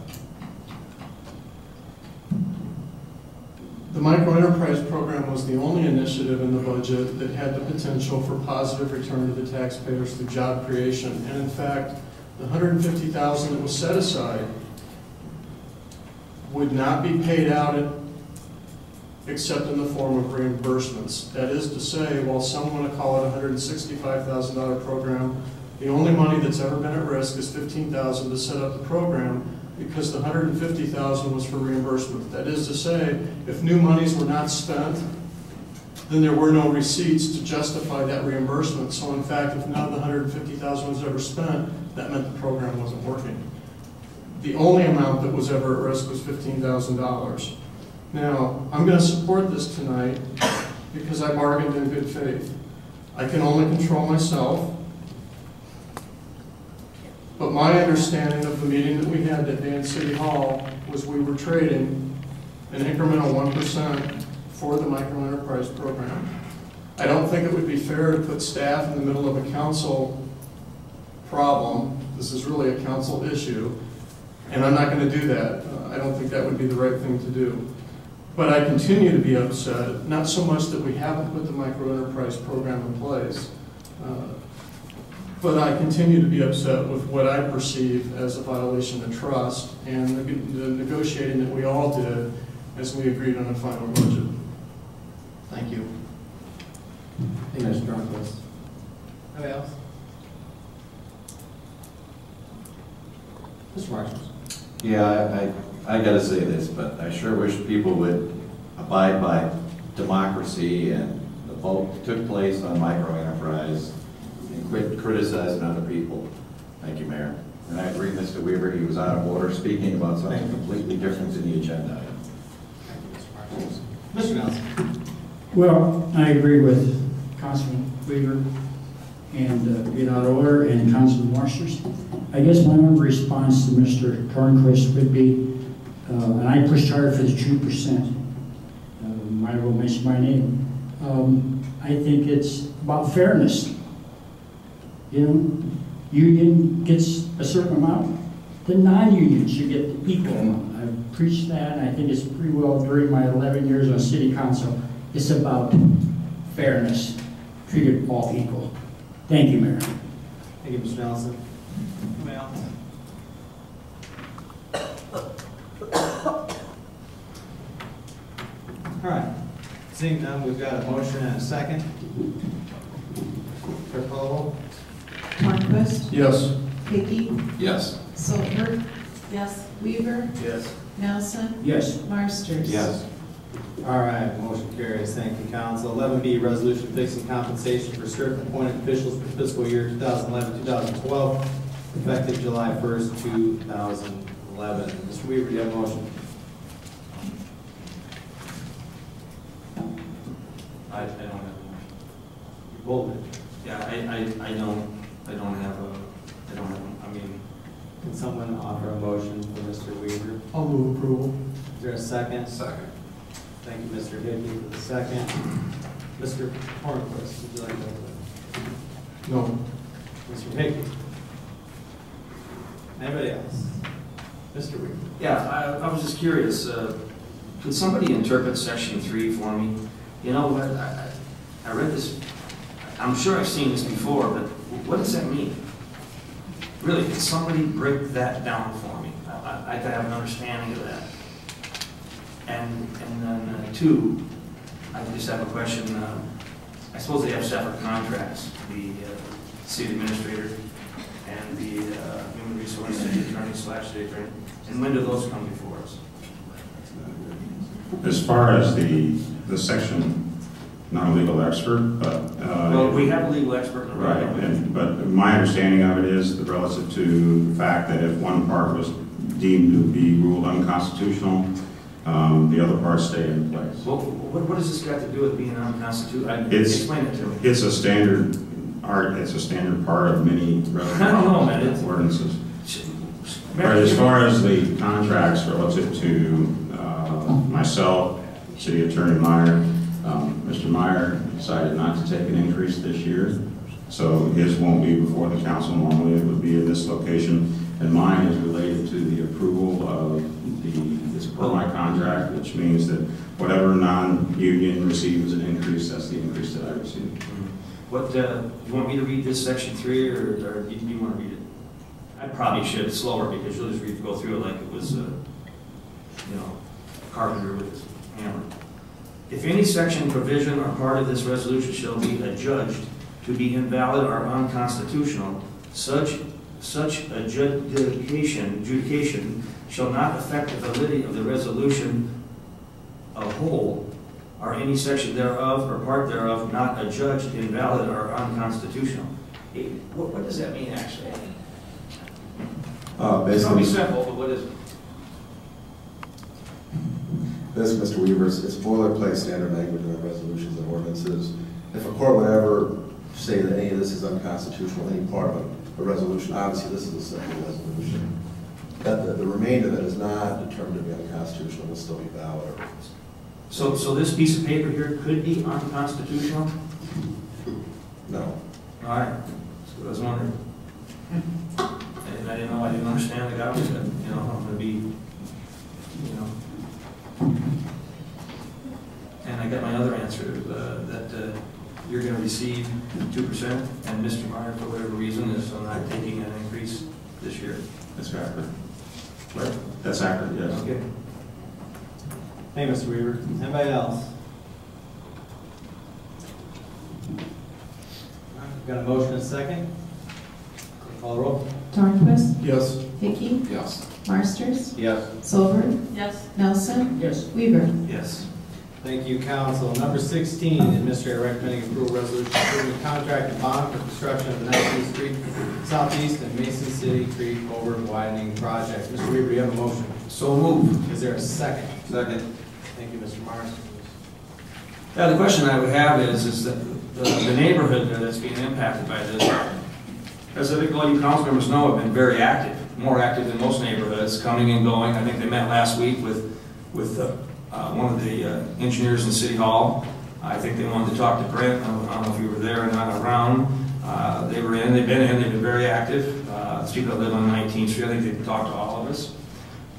S12: The microenterprise program was the only initiative in the budget that had the potential for positive return to the taxpayers through job creation. And in fact, the hundred and fifty thousand that was set aside would not be paid out in- except in the form of reimbursements. That is to say, while some want to call it a hundred and sixty-five thousand dollar program, the only money that's ever been at risk is 15,000 to set up the program, because the hundred and fifty thousand was for reimbursement. That is to say, if new monies were not spent, then there were no receipts to justify that reimbursement. So in fact, if none of the hundred and fifty thousand was ever spent, that meant the program wasn't working. The only amount that was ever at risk was fifteen thousand dollars. Now, I'm gonna support this tonight because I bargained in good faith. I can only control myself. But my understanding of the meeting that we had that day in City Hall was we were trading an incremental one percent for the microenterprise program. I don't think it would be fair to put staff in the middle of a council problem. This is really a council issue, and I'm not gonna do that. Uh, I don't think that would be the right thing to do. But I continue to be upset, not so much that we haven't put the microenterprise program in place, uh, but I continue to be upset with what I perceive as a violation of trust and the the negotiating that we all did as we agreed on a final budget. Thank you.
S16: Thank you, Mr. Drunkus.
S1: Anybody else? Mr. Marshall?
S17: Yeah, I, I I gotta say this, but I sure wish people would abide by democracy and the vote took place on microenterprise and quit criticizing other people. Thank you, Mayor. And I agree, Mr. Weaver, he was out of order speaking about something completely different in the agenda item.
S1: Mr. Nelson?
S18: Well, I agree with Councilman Weaver and uh, being out of order and Councilman Marsters. I guess my own response to Mr. Tornquist would be, uh, and I pushed hard for the two percent. Uh, Might as well mention my name. Um, I think it's about fairness. You know, union gets a certain amount, the non-union should get the equal amount. I've preached that, and I think it's pretty well during my 11 years on city council. It's about fairness, treated all equal. Thank you, Mayor.
S1: Thank you, Mr. Anybody else? All right. Seeing none, we've got a motion and a second. Clerk call.
S13: Tornquist?
S12: Yes.
S13: Hickey?
S17: Yes.
S13: Solberg? Yes. Weaver?
S6: Yes.
S13: Nelson?
S18: Yes.
S13: Marsters?
S16: Yes.
S1: All right, motion carries. Thank you, council. Eleven B, resolution fixing compensation for certain appointed officials for fiscal year 2011-2012, effective July first, two thousand eleven. Mr. Weaver, do you have a motion?
S8: I, I don't have a motion.
S1: You bold.
S8: Yeah, I, I, I don't, I don't have a, I don't have, I mean,
S1: Can someone offer a motion for Mr. Weaver?
S12: I'll move approval.
S1: Is there a second?
S17: Second.
S1: Thank you, Mr. Hickey, for the second. Mr. Tornquist, would you like to?
S12: No.
S1: Mr. Hickey? Anybody else? Mr. Weaver?
S8: yeah, I, I was just curious, uh, could somebody interpret section three for me? You know what, I, I I read this, I'm sure I've seen this before, but what does that mean? Really, could somebody break that down for me? I, I, I have an understanding of that. And, and then, uh, two, I just have a question, uh, I suppose they have separate contracts, the, uh, city administrator and the, uh, human resource attorney slash city attorney, and when do those come before us?
S14: As far as the, the section, not a legal expert, but. uh,
S8: Well, we have a legal expert in the
S14: Right, and, but my understanding of it is that relative to the fact that if one part was deemed to be ruled unconstitutional, um, the other parts stay in place.
S8: What, what, what does this got to do with being unconstitutional?
S14: It's-
S8: Explain it to me.
S14: It's a standard, art, it's a standard part of many
S8: I don't know, man, it's-
S14: ordinances. Right, as far as the contracts relative to uh, myself, City Attorney Meyer, um, Mr. Meyer decided not to take an increase this year, so his won't be before the council. Normally, it would be in this location, and mine is related to the approval of the, per my contract, which means that whatever non-union receives an increase, that's the increase that I receive.
S8: What, uh, you want me to read this section three, or, or do you want to read it? I probably should slower, because you'll just read, go through it like it was, uh, you know, carpenter with his hammer. If any section, provision, or part of this resolution shall be adjudged to be invalid or unconstitutional, such, such adjudication, adjudication shall not affect the validity of the resolution a whole, or any section thereof or part thereof not adjudged invalid or unconstitutional. What, what does that mean, actually?
S19: Uh,
S8: It's gonna be
S19: basically,
S8: simple, but what is it?
S19: This, Mr. Weaver, is boilerplate standard language in the resolutions and ordinances. If a court would ever say that any of this is unconstitutional, any part of a resolution, obviously, this is a simple resolution. That, the, the remainder that is not determined to be unconstitutional will still be valid.
S8: So, so this piece of paper here could be unconstitutional?
S19: No.
S8: All right, that's what I was wondering. And I didn't know, I didn't understand the government, you know, I'm gonna be, you know. And I got my other answer, uh, that uh, you're gonna receive two percent, and Mr. Meyer, for whatever reason, is not taking an increase this year.
S14: That's accurate.
S8: What?
S14: That's accurate, yes.
S8: Okay.
S1: Hey, Mr. Weaver. Anybody else? We've got a motion and a second? Call the roll.
S13: Tornquist?
S12: Yes.
S13: Hickey?
S17: Yes.
S13: Marsters?
S1: Yes.
S13: Silver?
S4: Yes.
S13: Nelson?
S18: Yes.
S13: Weaver?
S8: Yes.
S1: Thank you, council. Number 16, administrator recommending approval resolution approving contract and bond for construction of the 19th Street Southeast and Mason City Creek Culvert Widening Project. Mr. Weaver, you have a motion?
S8: So moved.
S1: Is there a second?
S17: Second.
S1: Thank you, Mr. Morrison.
S8: Yeah, the question I would have is, is that the the neighborhood that's being impacted by this, as I think all you council members know, have been very active, more active than most neighborhoods, coming and going. I think they met last week with, with uh, uh, one of the uh, engineers in City Hall. I think they wanted to talk to Brent, I don't I don't know if you were there or not around. Uh, They were in, they've been in, they've been very active. Uh, people that live on 19th Street, I think they've talked to all of us.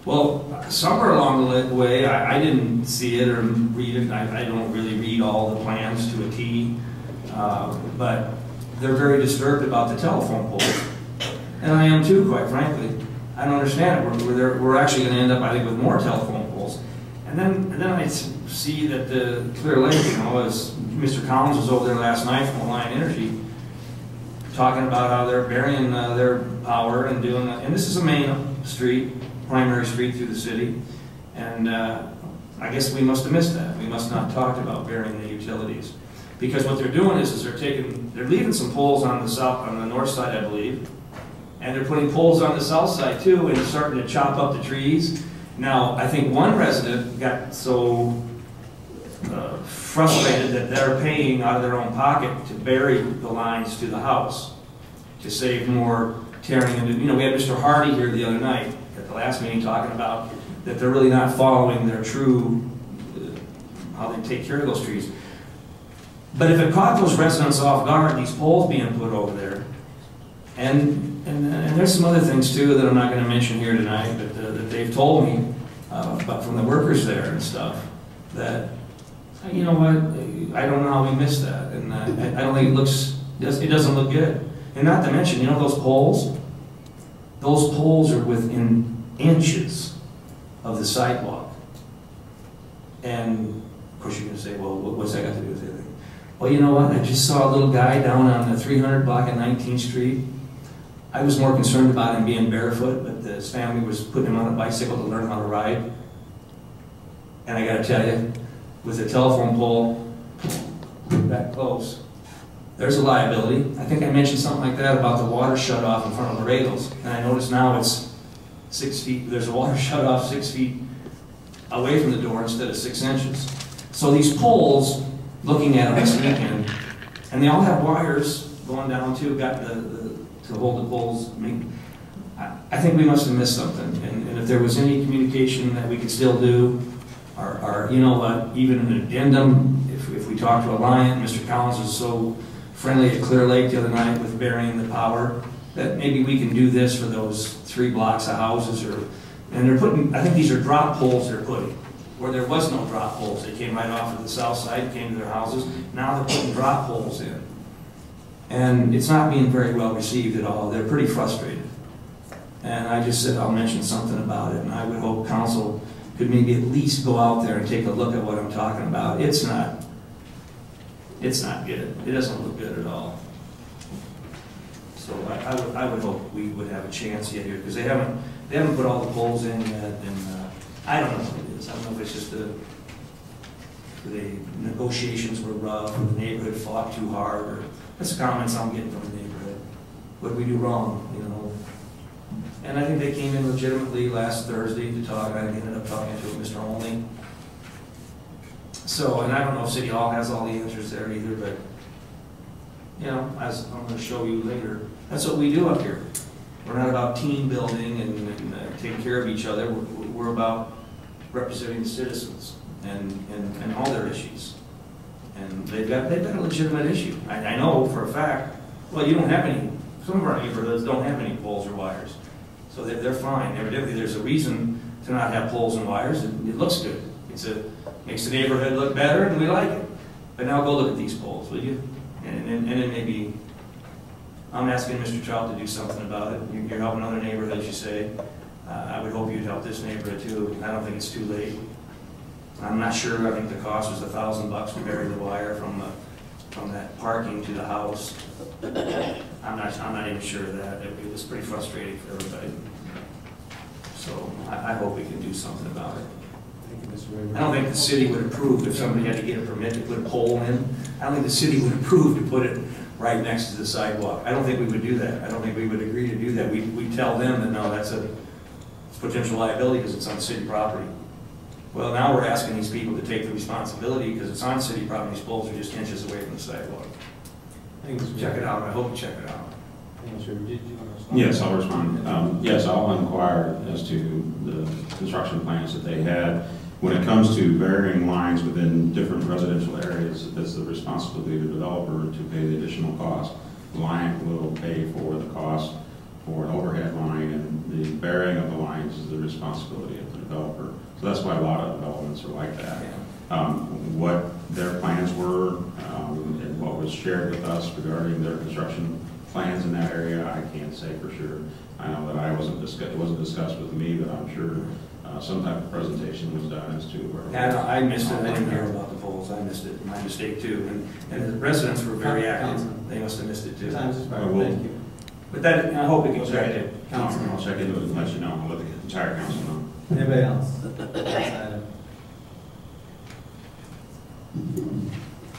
S8: Well, somewhere along the way, I, I didn't see it or read it, I, I don't really read all the plans to a T, uh, but they're very disturbed about the telephone poles. And I am too, quite frankly. I don't understand it, we're, we're, there- we're actually gonna end up, I think, with more telephone poles. And then, and then I see that the Clear Lake, you know, as Mr. Collins was over there last night from Alliant Energy, talking about how they're burying uh, their power and doing, and this is a main street, primary street through the city. And uh, I guess we must have missed that. We must not talked about burying the utilities. Because what they're doing is, is they're taking, they're leaving some poles on the south, on the north side, I believe. And they're putting poles on the south side too, and starting to chop up the trees. Now, I think one resident got so uh, frustrated that they're paying out of their own pocket to bury the lines to the house, to save more tearing into, you know, we had Mr. Hardy here the other night at the last meeting talking about that they're really not following their true, uh, how they take care of those trees. But if it caught those residents off guard, these poles being put over there, and, and, and there's some other things too that I'm not gonna mention here tonight, but, uh, that they've told me, uh, but from the workers there and stuff, that, you know what, I don't know how we missed that, and uh, I, I don't think it looks, it doesn't look good. And not to mention, you know those poles? Those poles are within inches of the sidewalk. And, of course, you're gonna say, well, what's that got to do with anything? Well, you know what, I just saw a little guy down on the 300 block of 19th Street. I was more concerned about him being barefoot, but his family was putting him on a bicycle to learn how to ride. And I gotta tell you, with a telephone pole that close, there's a liability. I think I mentioned something like that about the water shut off in front of the Laredo's. And I notice now it's six feet, there's a water shut off six feet away from the door instead of six inches. So these poles, looking at them this weekend, and they all have wires going down too, got the, the, to hold the poles. I mean, I, think we must have missed something. And, and if there was any communication that we could still do, or, or, you know what, even an addendum, if, if we talk to a Alliant, Mr. Collins was so friendly at Clear Lake the other night with burying the power, that maybe we can do this for those three blocks of houses or, and they're putting, I think these are drop poles they're putting, where there was no drop poles. They came right off of the south side, came to their houses. Now they're putting drop poles in. And it's not being very well received at all. They're pretty frustrated. And I just said I'll mention something about it, and I would hope council could maybe at least go out there and take a look at what I'm talking about. It's not, it's not good. It doesn't look good at all. So I, I would, I would hope we would have a chance yet here, because they haven't, they haven't put all the poles in yet, and, uh, I don't know what it is. I don't know if it's just the, the negotiations were rough, or the neighborhood fought too hard, or, that's the comments I'm getting from the neighborhood. What did we do wrong, you know? And I think they came in legitimately last Thursday to talk, I ended up talking to Mr. Only. So, and I don't know if City Hall has all the answers there either, but, you know, as I'm gonna show you later, that's what we do up here. We're not about team building and, and uh, taking care of each other, we're, we're about representing the citizens and, and, and all their issues. And they've got, they've got a legitimate issue. I, I know for a fact, well, you don't have any, some of our neighborhoods don't have any poles or wires. So they're, they're fine. Evidently, there's a reason to not have poles and wires, and it looks good. It's a, makes the neighborhood look better, and we like it. But now go look at these poles, will you? And, and, and then maybe, I'm asking Mr. Child to do something about it. You- You're helping other neighborhoods, you say. Uh, I would hope you'd help this neighborhood too. I don't think it's too late. I'm not sure, I think the cost was a thousand bucks to bury the wire from the, from that parking to the house. I'm not, I'm not even sure of that. It it was pretty frustrating for everybody. So I, I hope we can do something about it.
S16: Thank you, Mr. Weaver.
S8: I don't think the city would approve if somebody had to get a permit to put a pole in. I don't think the city would approve to put it right next to the sidewalk. I don't think we would do that. I don't think we would agree to do that. We, we tell them that, no, that's a potential liability because it's on city property. Well, now we're asking these people to take the responsibility because it's on city property. These poles are just inches away from the sidewalk.
S16: Thank you, Mr.
S8: Check it
S16: Weaver.
S8: out. I hope you check it out.
S16: Thank you, Mr. Weaver. Did you want to respond?
S14: Yes, I'll respond. Um, Yes, I'll inquire as to the construction plans that they had. When it comes to varying lines within different residential areas, it's the responsibility of the developer to pay the additional cost. The Client will pay for the cost for an overhead line, and the burying of the lines is the responsibility of the developer. So that's why a lot of developments are like that. Um, What their plans were um, and what was shared with us regarding their construction plans in that area, I can't say for sure. I know that I wasn't discussed, it wasn't discussed with me, but I'm sure uh, some type of presentation was done as to where.
S8: Yeah, I I missed it, I didn't hear about the poles, I missed it, my mistake too, and, and the residents were very active, they must have missed it too.
S1: Time's expired,
S14: Well,
S1: thank you.
S8: But that, I hope we can
S14: I'll check
S8: it.
S14: it, Councilman, I'll check into it and let you know, I'll let the entire council know.
S1: Anybody else?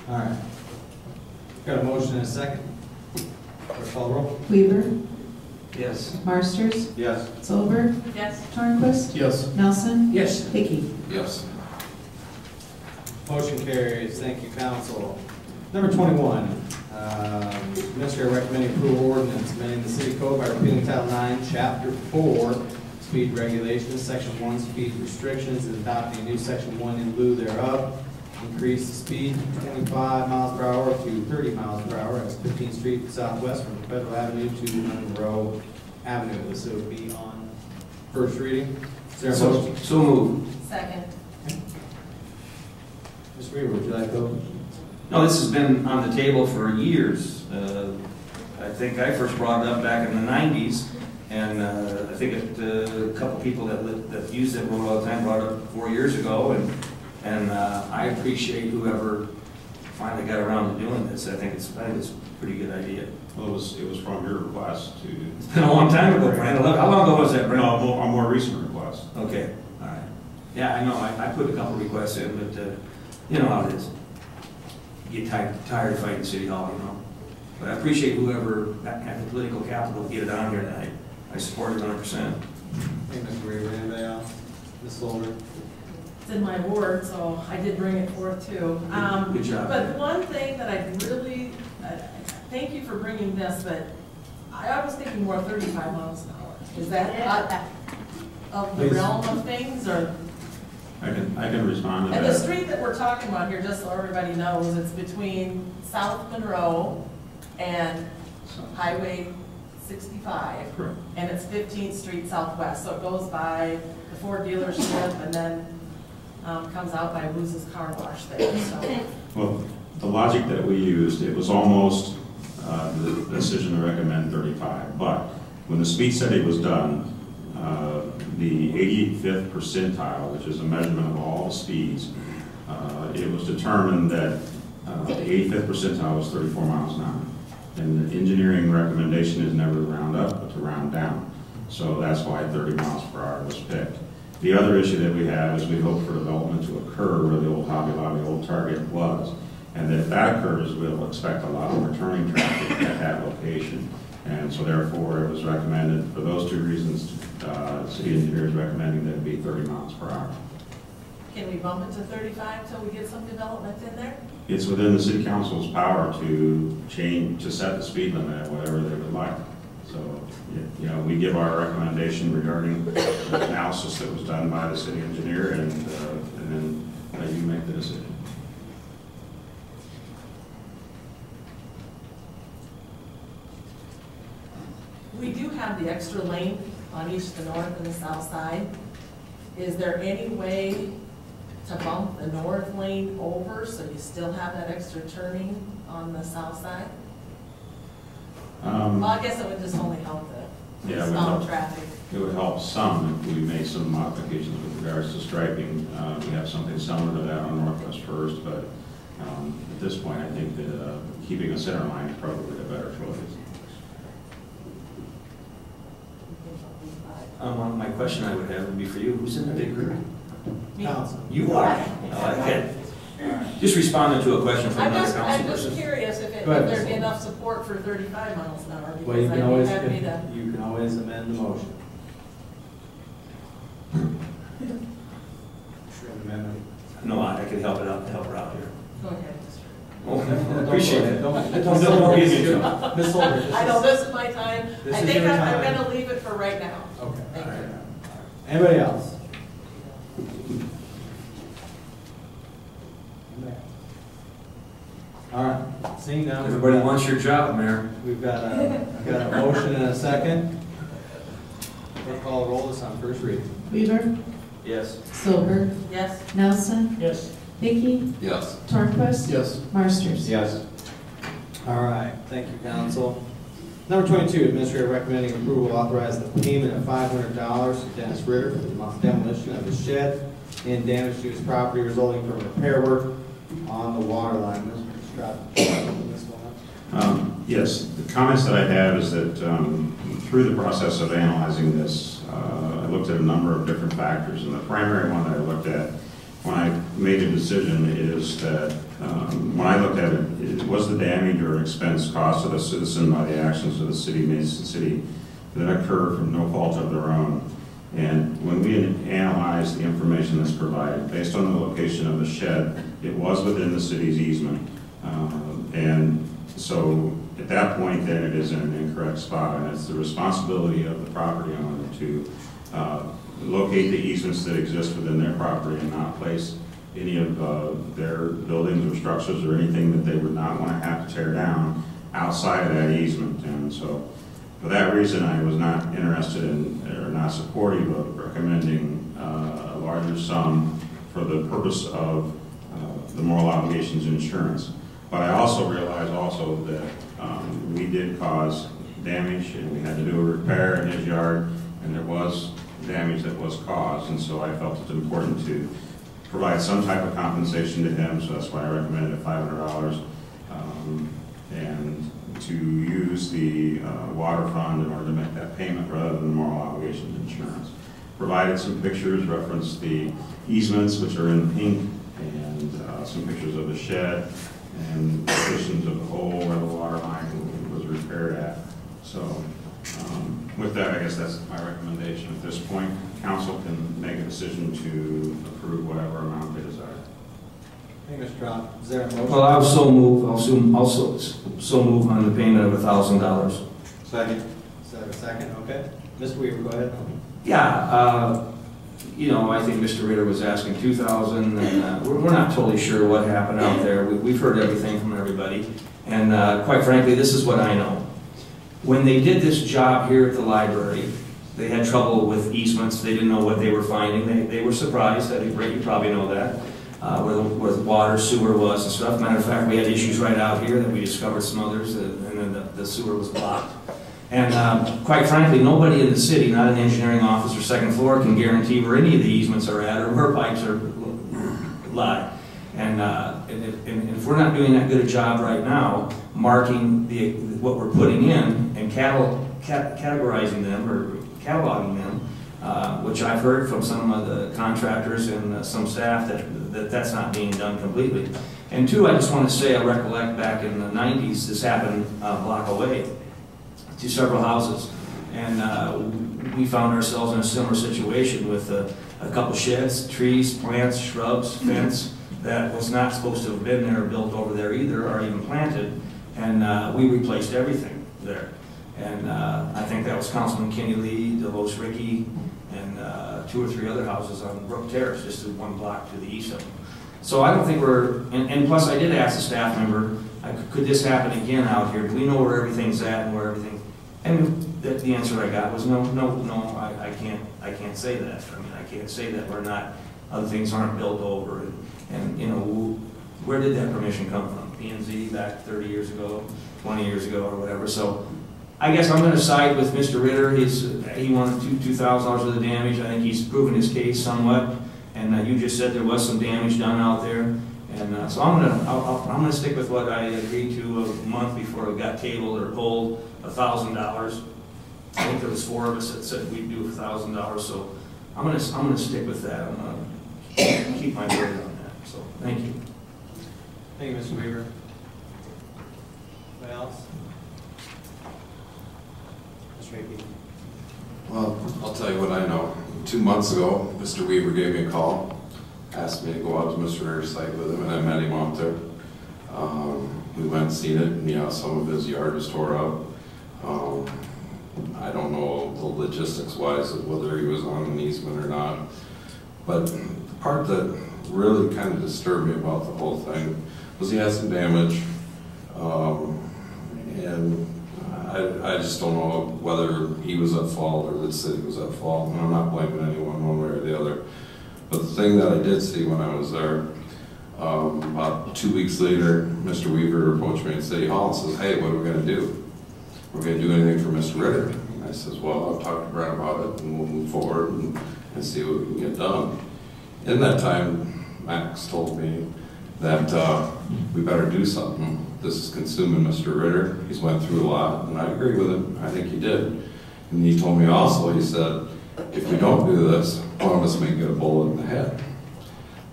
S1: All right. Got a motion and a second. Clerk call roll.
S13: Weaver,
S8: Yes.
S13: Marsters,
S2: Yes.
S13: Solberg,
S4: Yes.
S13: Tornquist,
S12: Yes.
S13: Nelson,
S8: Yes.
S13: Hickey.
S2: Yes.
S1: Motion carries, thank you, council. Number twenty-one, um, Administrator recommending approval ordinance amending the city code by repealing Title Nine, Chapter Four, speed regulations, Section One, speed restrictions, and adopting a new Section One in lieu thereof. Increase the speed from twenty-five miles per hour to thirty miles per hour at Fifteenth Street Southwest from Federal Avenue to Monroe Avenue. This would be on first reading. Is there a
S8: So,
S1: motion?
S8: so moved.
S4: Second.
S1: Mr. Weaver, would you like to? Go?
S8: No, this has been on the table for years. Uh, I think I first brought it up back in the nineties, and uh, I think it, uh, a couple people that, li- that use it all the time brought it up four years ago, and, and uh, I appreciate whoever finally got around to doing this. I think it's, I think it's a pretty good idea.
S14: Well, it was, it was from your request to.
S8: It's been a long time ago, Brandon. Look, How long ago was that,
S14: No, a more, a more recent request.
S8: Okay, all right. Yeah, I know, I, I put a couple requests in, but, uh, you know how it is. You get tired, tired of fighting City Hall, you know? But I appreciate whoever that had the political capital to get it on here tonight. I support it hundred percent.
S1: Hey, Mr. Weaver, anybody else? Ms. Solberg?
S20: It's in my ward, so I did bring it forth too. Um,
S8: Good job.
S20: But one thing that I really, uh, thank you for bringing this, but I I was thinking more thirty-five miles an hour. Is that uh, of the
S14: Please.
S20: realm of things, or?
S14: I can, I can respond to that?
S20: And the street that we're talking about here, just so everybody knows, it's between South Monroe and Highway sixty-five.
S14: Correct.
S20: And it's Fifteenth Street Southwest, so it goes by the Ford dealership and then um, comes out by Wooz's Car Wash there, so.
S14: Well, the logic that we used, it was almost uh, the decision to recommend 35. But when the speed study was done, uh, the 85th percentile, which is a measurement of all the speeds, uh, it was determined that the 85th percentile was 34 miles an hour. And the engineering recommendation is never to round up, but to round down. So that's why 30 miles per hour was picked. The other issue that we have is we hope for development to occur where the old Hobby Lobby, old Target was. And that if that occurs, we'll expect a lot of returning traffic at that location. And so therefore, it was recommended, for those two reasons, uh, city engineers recommending that it be 30 miles per hour.
S20: Can we bump it to thirty-five till we get some development in there?
S14: It's within the city council's power to change, to set the speed limit at whatever they would like. So, you know, we give our recommendation regarding the analysis that was done by the city engineer, and, uh, and then let you make the decision.
S20: We do have the extra lane on each the north and the south side. Is there any way to bump the north lane over so you still have that extra turning on the south side?
S14: Um,
S20: Well, I guess it would just only help the
S14: Yeah, it
S20: stop
S14: help.
S20: traffic.
S14: It would help some if we made some modifications with regards to striping. Uh, We have something similar to that on Northwest First, but um, at this point, I think that uh, keeping a center line is probably the better choice.
S8: Um, my question I would have would be for you, who's in the big group?
S1: Council.
S8: You are. Oh, I like it. Just responding to a question from
S20: I'm
S8: another
S20: just, I'm just
S8: person.
S20: curious if it, if
S1: Go ahead,
S20: there'd be enough support for thirty-five miles an hour,
S1: Well, you
S20: because
S1: can
S20: I'd be
S1: always,
S20: happy to.
S1: you can always amend the motion. Amendment.
S8: No, I I could help it out, help her out here.
S20: Go ahead,
S8: Oh, Appreciate it.
S1: ahead. Don't-
S8: Don't,
S1: don't-
S8: don't give me trouble.
S1: Ms. Solberg, this
S20: I know,
S1: is-
S20: this is my time.
S1: This
S20: I
S1: is
S20: think
S1: your
S20: I'm, I'm
S1: time.
S20: gonna leave it for right now.
S1: Okay.
S20: Thank you.
S1: Anybody else? All right, seeing none.
S8: Everybody
S1: got-
S8: wants your job, Mayor.
S1: We've got a, we've got a motion and a second. Clerk call the roll this on first reading.
S13: Weaver,
S8: Yes.
S13: Silver?
S20: Yes,
S13: Nelson,
S18: Yes.
S13: Hickey,
S2: Yes.
S13: Tornquist.
S12: Yes.
S13: Marsters.
S2: Yes.
S1: All right, thank you, council. Number twenty-two, administrator recommending approval to authorize the payment of five hundred dollars to Dennis Ritter for the demolition of his shed and damage to his property resulting from repair work on the water line. Mr. Trout, this one up?
S14: Um, Yes, the comments that I have is that um, through the process of analyzing this, uh, I looked at a number of different factors, and the primary one that I looked at when I made a decision is that, um, when I looked at it, it was the damage or expense caused to the citizen by the actions of the city, Mason City, that occur from no fault of their own. And when we analyzed the information that's provided, based on the location of the shed, it was within the city's easement. Um, And so at that point, then it is in an incorrect spot, and it's the responsibility of the property owner to uh, locate the easements that exist within their property and not place any of uh, their buildings or structures or anything that they would not want to have to tear down outside of that easement. And so for that reason, I was not interested in, or not supportive of recommending uh, a larger sum for the purpose of uh, the moral obligations insurance. But I also realize also that um, we did cause damage, and we had to do a repair in his yard, and there was damage that was caused, and so I felt it important to provide some type of compensation to him, so that's why I recommended five hundred dollars. um, And to use the uh, water fund in order to make that payment rather than moral obligations insurance. Provided some pictures, referenced the easements, which are in pink, and uh, some pictures of the shed, and positions of the hole where the water line was repaired at. So um, with that, I guess that's my recommendation. At this point, council can make a decision to approve whatever amount they desire.
S1: Thank you, Mr. Trout. Is there a motion?
S8: Well, I'll so move, I'll so, also, so move on the payment of a thousand dollars.
S1: Second. Is there a second? Okay. Mr. Weaver, go ahead.
S8: Yeah, uh, you know, I think Mr. Ritter was asking two thousand, and, uh, we're, we're not totally sure what happened out there. We, we've heard everything from everybody, and, uh, quite frankly, this is what I know. When they did this job here at the library, they had trouble with easements, they didn't know what they were finding, they, they were surprised, I think, Rick, you probably know that, uh, where the, where the water, sewer was and stuff. Matter of fact, we had issues right out here that we discovered some others, and then the, the sewer was blocked. And um, quite frankly, nobody in the city, not an engineering office or second floor, can guarantee where any of the easements are at or where pipes are lie. And, uh, and if, and if we're not doing that good a job right now, marking the, what we're putting in and cat- categorizing them or cataloging them, uh, which I've heard from some of the contractors and uh, some staff that, that that's not being done completely. And two, I just want to say, I recollect back in the nineties, this happened a block away to several houses. And uh, we found ourselves in a similar situation with a, a couple sheds, trees, plants, shrubs, fence that was not supposed to have been there or built over there either, or even planted. And uh, we replaced everything there. And uh, I think that was Councilman Kenny Lee, DeLois Ricky, and uh, two or three other houses on Brook Terrace, just one block to the east of them. So I don't think we're, and, and plus I did ask a staff member, I could- could this happen again out here? Do we know where everything's at and where everything? And the, the answer I got was no, no, no, I, I can't, I can't say that. I mean, I can't say that we're not, other things aren't built over. And, and, you know, where did that permission come from? P and Z back thirty years ago, twenty years ago or whatever. So I guess I'm gonna side with Mr. Ritter. He's, he wanted two, two thousand dollars worth of damage. I think he's proven his case somewhat. And uh, you just said there was some damage done out there. And uh, so I'm gonna, I'll, I'll- I'm gonna stick with what I agreed to a month before it got tabled or pulled, a thousand dollars. I think there was four of us that said we'd do a thousand dollars, so I'm gonna, I'm gonna stick with that. I'm gonna keep my word on that, so, thank you.
S1: Thank you, Mr. Weaver. Anybody else? Mr. Hickey.
S21: Well, I'll tell you what I know. Two months ago, Mr. Weaver gave me a call, asked me to go out to Mr. Ritter's site with him, and I met him out there. Um, we went and seen it, and yeah, some of his yard was tore up. Um, I don't know the logistics wise of whether he was on an easement or not. But the part that really kind of disturbed me about the whole thing was he had some damage. Um, and I, I just don't know whether he was at fault or the city was at fault. And I'm not blaming anyone one way or the other. But the thing that I did see when I was there, um, about two weeks later, Mr. Weaver approached me at City Hall and says, hey, what are we gonna do? we're gonna do anything for Mr. Ritter. And I says, well, I'll talk to Brent about it, and we'll move forward and, and see what we can get done. In that time, Max told me that, uh, we better do something. This is consuming Mr. Ritter. He's went through a lot, and I agree with him. I think he did. And he told me also, he said, if we don't do this, one of us may get a bullet in the head.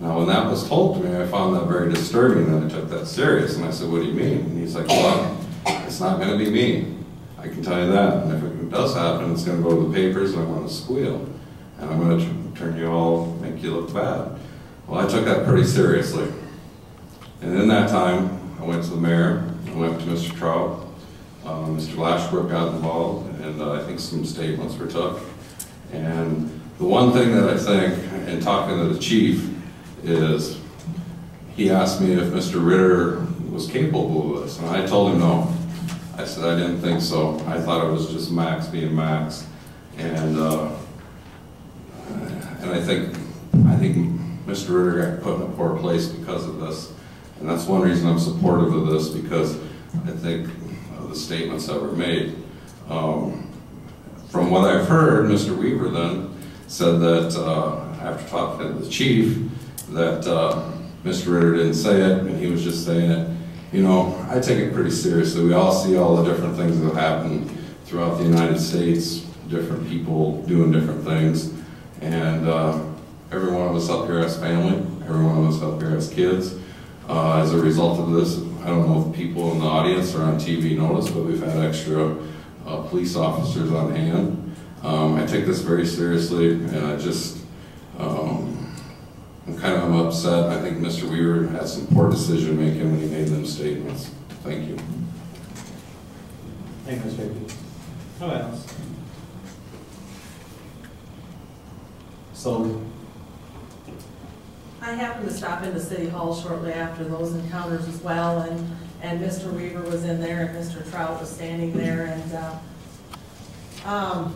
S21: Now, when that was told to me, I found that very disturbing, and I took that serious, and I said, what do you mean? And he's like, well, it's not gonna be me. I can tell you that, and if it does happen, it's gonna go to the papers, and I'm gonna squeal. And I'm gonna turn you all, make you look bad. Well, I took that pretty seriously. And in that time, I went to the mayor, I went to Mr. Trout, uh, Mr. Lashbrook got involved, and uh, I think some statements were took. And the one thing that I think, in talking to the chief, is he asked me if Mr. Ritter was capable of this, and I told him no. I said I didn't think so. I thought it was just Max being Max. And, uh, and I think, I think Mr. Ritter got put in a poor place because of this. And that's one reason I'm supportive of this, because I think the statements that were made. Um, From what I've heard, Mr. Weaver then said that, uh, after talking to the chief, that uh, Mr. Ritter didn't say it, and he was just saying it. You know, I take it pretty seriously. We all see all the different things that happen throughout the United States, different people doing different things. And uh, every one of us up here has family, every one of us up here has kids. Uh, As a result of this, I don't know if people in the audience or on TV notice, but we've had extra uh, police officers on hand. Um, I take this very seriously, and I just, um, I'm kind of upset. I think Mr. Weaver had some poor decision-making when he made them statements. Thank you.
S16: Thank you, Mr. Hickey.
S5: Nobody else?
S16: So,
S20: I happened to stop into City Hall shortly after those encounters as well, and, and Mr. Weaver was in there, and Mr. Trout was standing there, and, uh, um,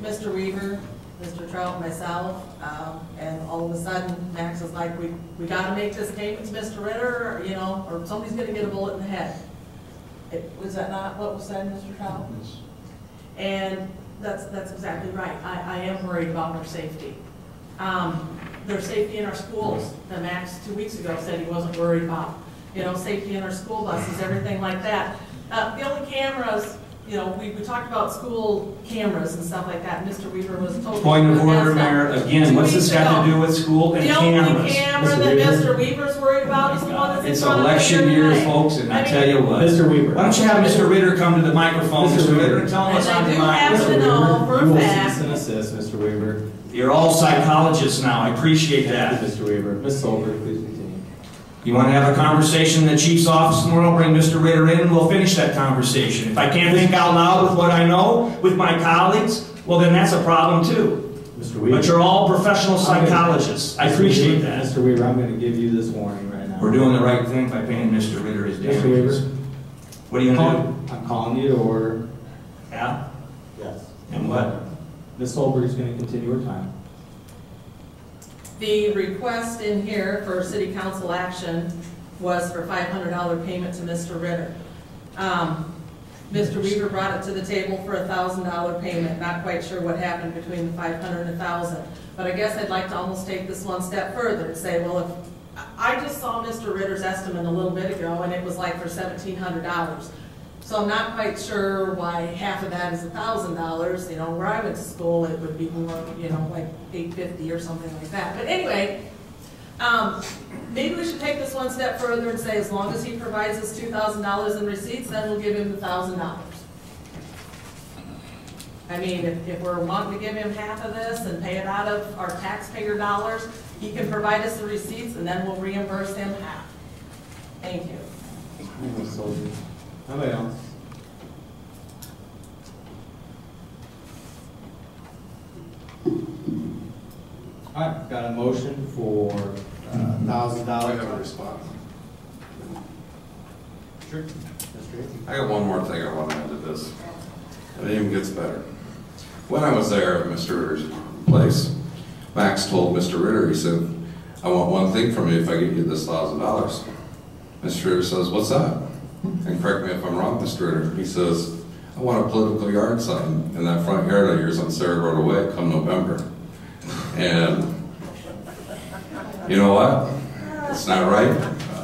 S20: Mr. Weaver, Mr. Trout, myself, um, and all of a sudden, Max was like, we, we gotta make this payment to Mr. Ritter, or, you know, or somebody's gonna get a bullet in the head. It, was that not what was said, Mr. Trout? Yes. And that's, that's exactly right. I, I am worried about their safety. Um, their safety in our schools, that Max two weeks ago said he wasn't worried about. You know, safety in our school buses, everything like that. Uh, the only cameras, you know, we, we talked about school cameras and stuff like that. Mr. Weaver was totally.
S8: Point of order. Mayor, again, what's this got to do with school and
S20: The only
S8: cameras?
S20: camera
S8: Mr.
S20: that
S8: Weaver?
S20: Mr. Weaver's worried about is the one that's in
S8: It's
S20: front of the
S8: election year,
S20: tonight.
S8: folks, and I
S20: mean,
S8: tell you what.
S16: Mr. Weaver.
S8: Why don't you have Mr. Ritter come to the microphone,
S16: Mr.
S8: Mr. Ritter,
S16: Weaver.
S8: and tell him
S20: And
S8: what's on
S20: I
S8: your
S20: do have
S8: mind?
S20: to know for
S16: you
S20: a
S16: will
S20: fact.
S16: and assist, Mr. Weaver.
S8: You're all psychologists now, I appreciate that.
S16: Mr. Weaver. Ms. Solberg, please continue.
S8: You want to have a conversation in the chief's office tomorrow, bring Mr. Ritter in, and we'll finish that conversation. If I can't think out loud with what I know, with my colleagues, well, then that's a problem too.
S16: Mr. Weaver.
S8: But you're all professional
S16: I'm gonna-
S8: psychologists. I
S16: Mr.
S8: appreciate
S16: Weaver-
S8: that.
S16: Mr. Weaver, I'm going to give you this warning right now.
S8: We're doing the right thing by paying Mr. Ritter his damages. Mr.
S16: Weaver.
S8: What are you gonna do?
S16: I'm calling you to order.
S8: Yeah?
S16: Yes.
S8: And what?
S16: Ms. Solberg is going to continue her time.
S20: The request in here for city council action was for five hundred dollar payment to Mr. Ritter. Um, Mr. Weaver brought it to the table for a thousand dollar payment, not quite sure what happened between the five hundred and a thousand. But I guess I'd like to almost take this one step further and say, well, if, I just saw Mr. Ritter's estimate a little bit ago, and it was like for seventeen hundred dollars. So I'm not quite sure why half of that is a thousand dollars, you know, where I went to school, it would be more, you know, like eight fifty or something like that. But anyway, um, maybe we should take this one step further and say, as long as he provides us two thousand dollars in receipts, then we'll give him thousand dollars. I mean, if, if we're wanting to give him half of this and pay it out of our taxpayer dollars, he can provide us the receipts and then we'll reimburse him half. Thank you.
S16: Nobody else?
S5: All right, got a motion for uh, thousand dollars.
S21: I have a response.
S5: Sure. Mr. Hickey.
S21: I got one more thing I want to add to this, it even gets better. When I was there at Mr. Ritter's place, Max told Mr. Ritter, he said, I want one thing from you if I give you this thousand dollars. Mr. Ritter says, what's that? And correct me if I'm wrong, Mr. Ritter. He says, I want a political yard sign in that front yard of yours on Sarah Road Away come November. And you know what? It's not right.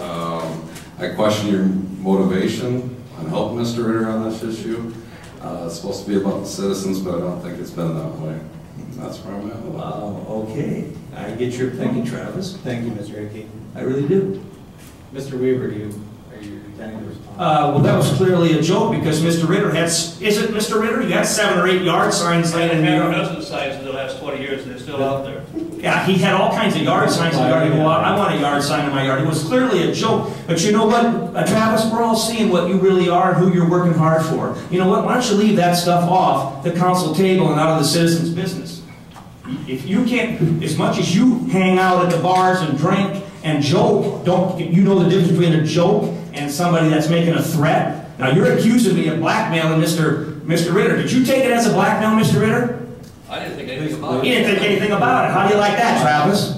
S21: Um, I question your motivation on helping Mr. Ritter on this issue. Uh, it's supposed to be about the citizens, but I don't think it's been that way. That's where I'm at.
S8: Wow, okay. I get your thinking, Travis.
S5: Thank you, Mr. Hickey.
S8: I really do.
S5: Mr. Weaver, do you,
S8: Uh, well, that was clearly a joke because Mr. Ritter had, is it Mr. Ritter? You got seven or eight yard signs laying in
S22: Half a dozen signs in the last 20 years, and they're still out there.
S8: Yeah, he had all kinds of yard signs in the yard. Go, I want a yard sign in my yard. It was clearly a joke. But you know what, uh, Travis, we're all seeing what you really are and who you're working hard for. You know what, why don't you leave that stuff off the council table and out of the citizens' business? If you can't, as much as you hang out at the bars and drink and joke, don't, you know the difference between a joke and somebody that's making a threat? Now, you're accusing me of blackmailing Mr. Mr. Ritter. Did you take it as a blackmail, Mr. Ritter?
S22: I didn't think anything about
S8: You
S22: it.
S8: didn't think anything about it. How do you like that, Travis?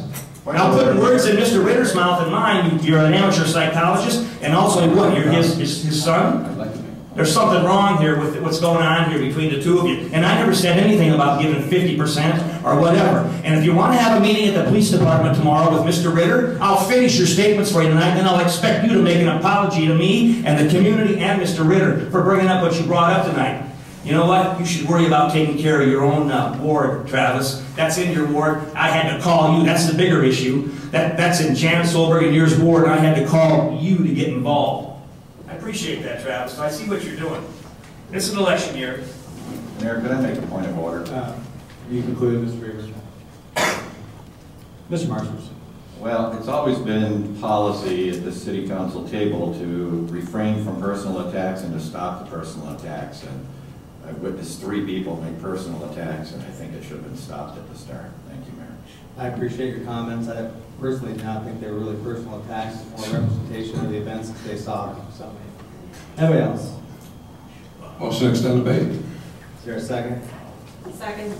S8: Now, putting words in Mr. Ritter's mouth and mine, you- you're an amateur psychologist, and also what, you're his, his, his son? There's something wrong here with what's going on here between the two of you. And I never said anything about giving fifty percent or whatever. And if you want to have a meeting at the police department tomorrow with Mr. Ritter, I'll finish your statements for you tonight, then I'll expect you to make an apology to me and the community and Mr. Ritter for bringing up what you brought up tonight. You know what? You should worry about taking care of your own uh, ward, Travis. That's in your ward. I had to call you. That's the bigger issue. That, that's in Jan Solberg and yours ward. I had to call you to get involved. I appreciate that, Travis. I see what you're doing. This is an election year.
S17: Mayor, could I make a point of order?
S5: Uh, You concluded, Mr. Weaver. Mr. Marsters.
S17: Well, it's always been policy at the city council table to refrain from personal attacks and to stop the personal attacks. And I've witnessed three people make personal attacks, and I think it should have been stopped at the start. Thank you, Mayor.
S5: I appreciate your comments. I personally do not think they were really personal attacks, more representation of the events that they saw. So, anybody else?
S21: Motion to extend debate.
S5: Is there a second?
S20: Second.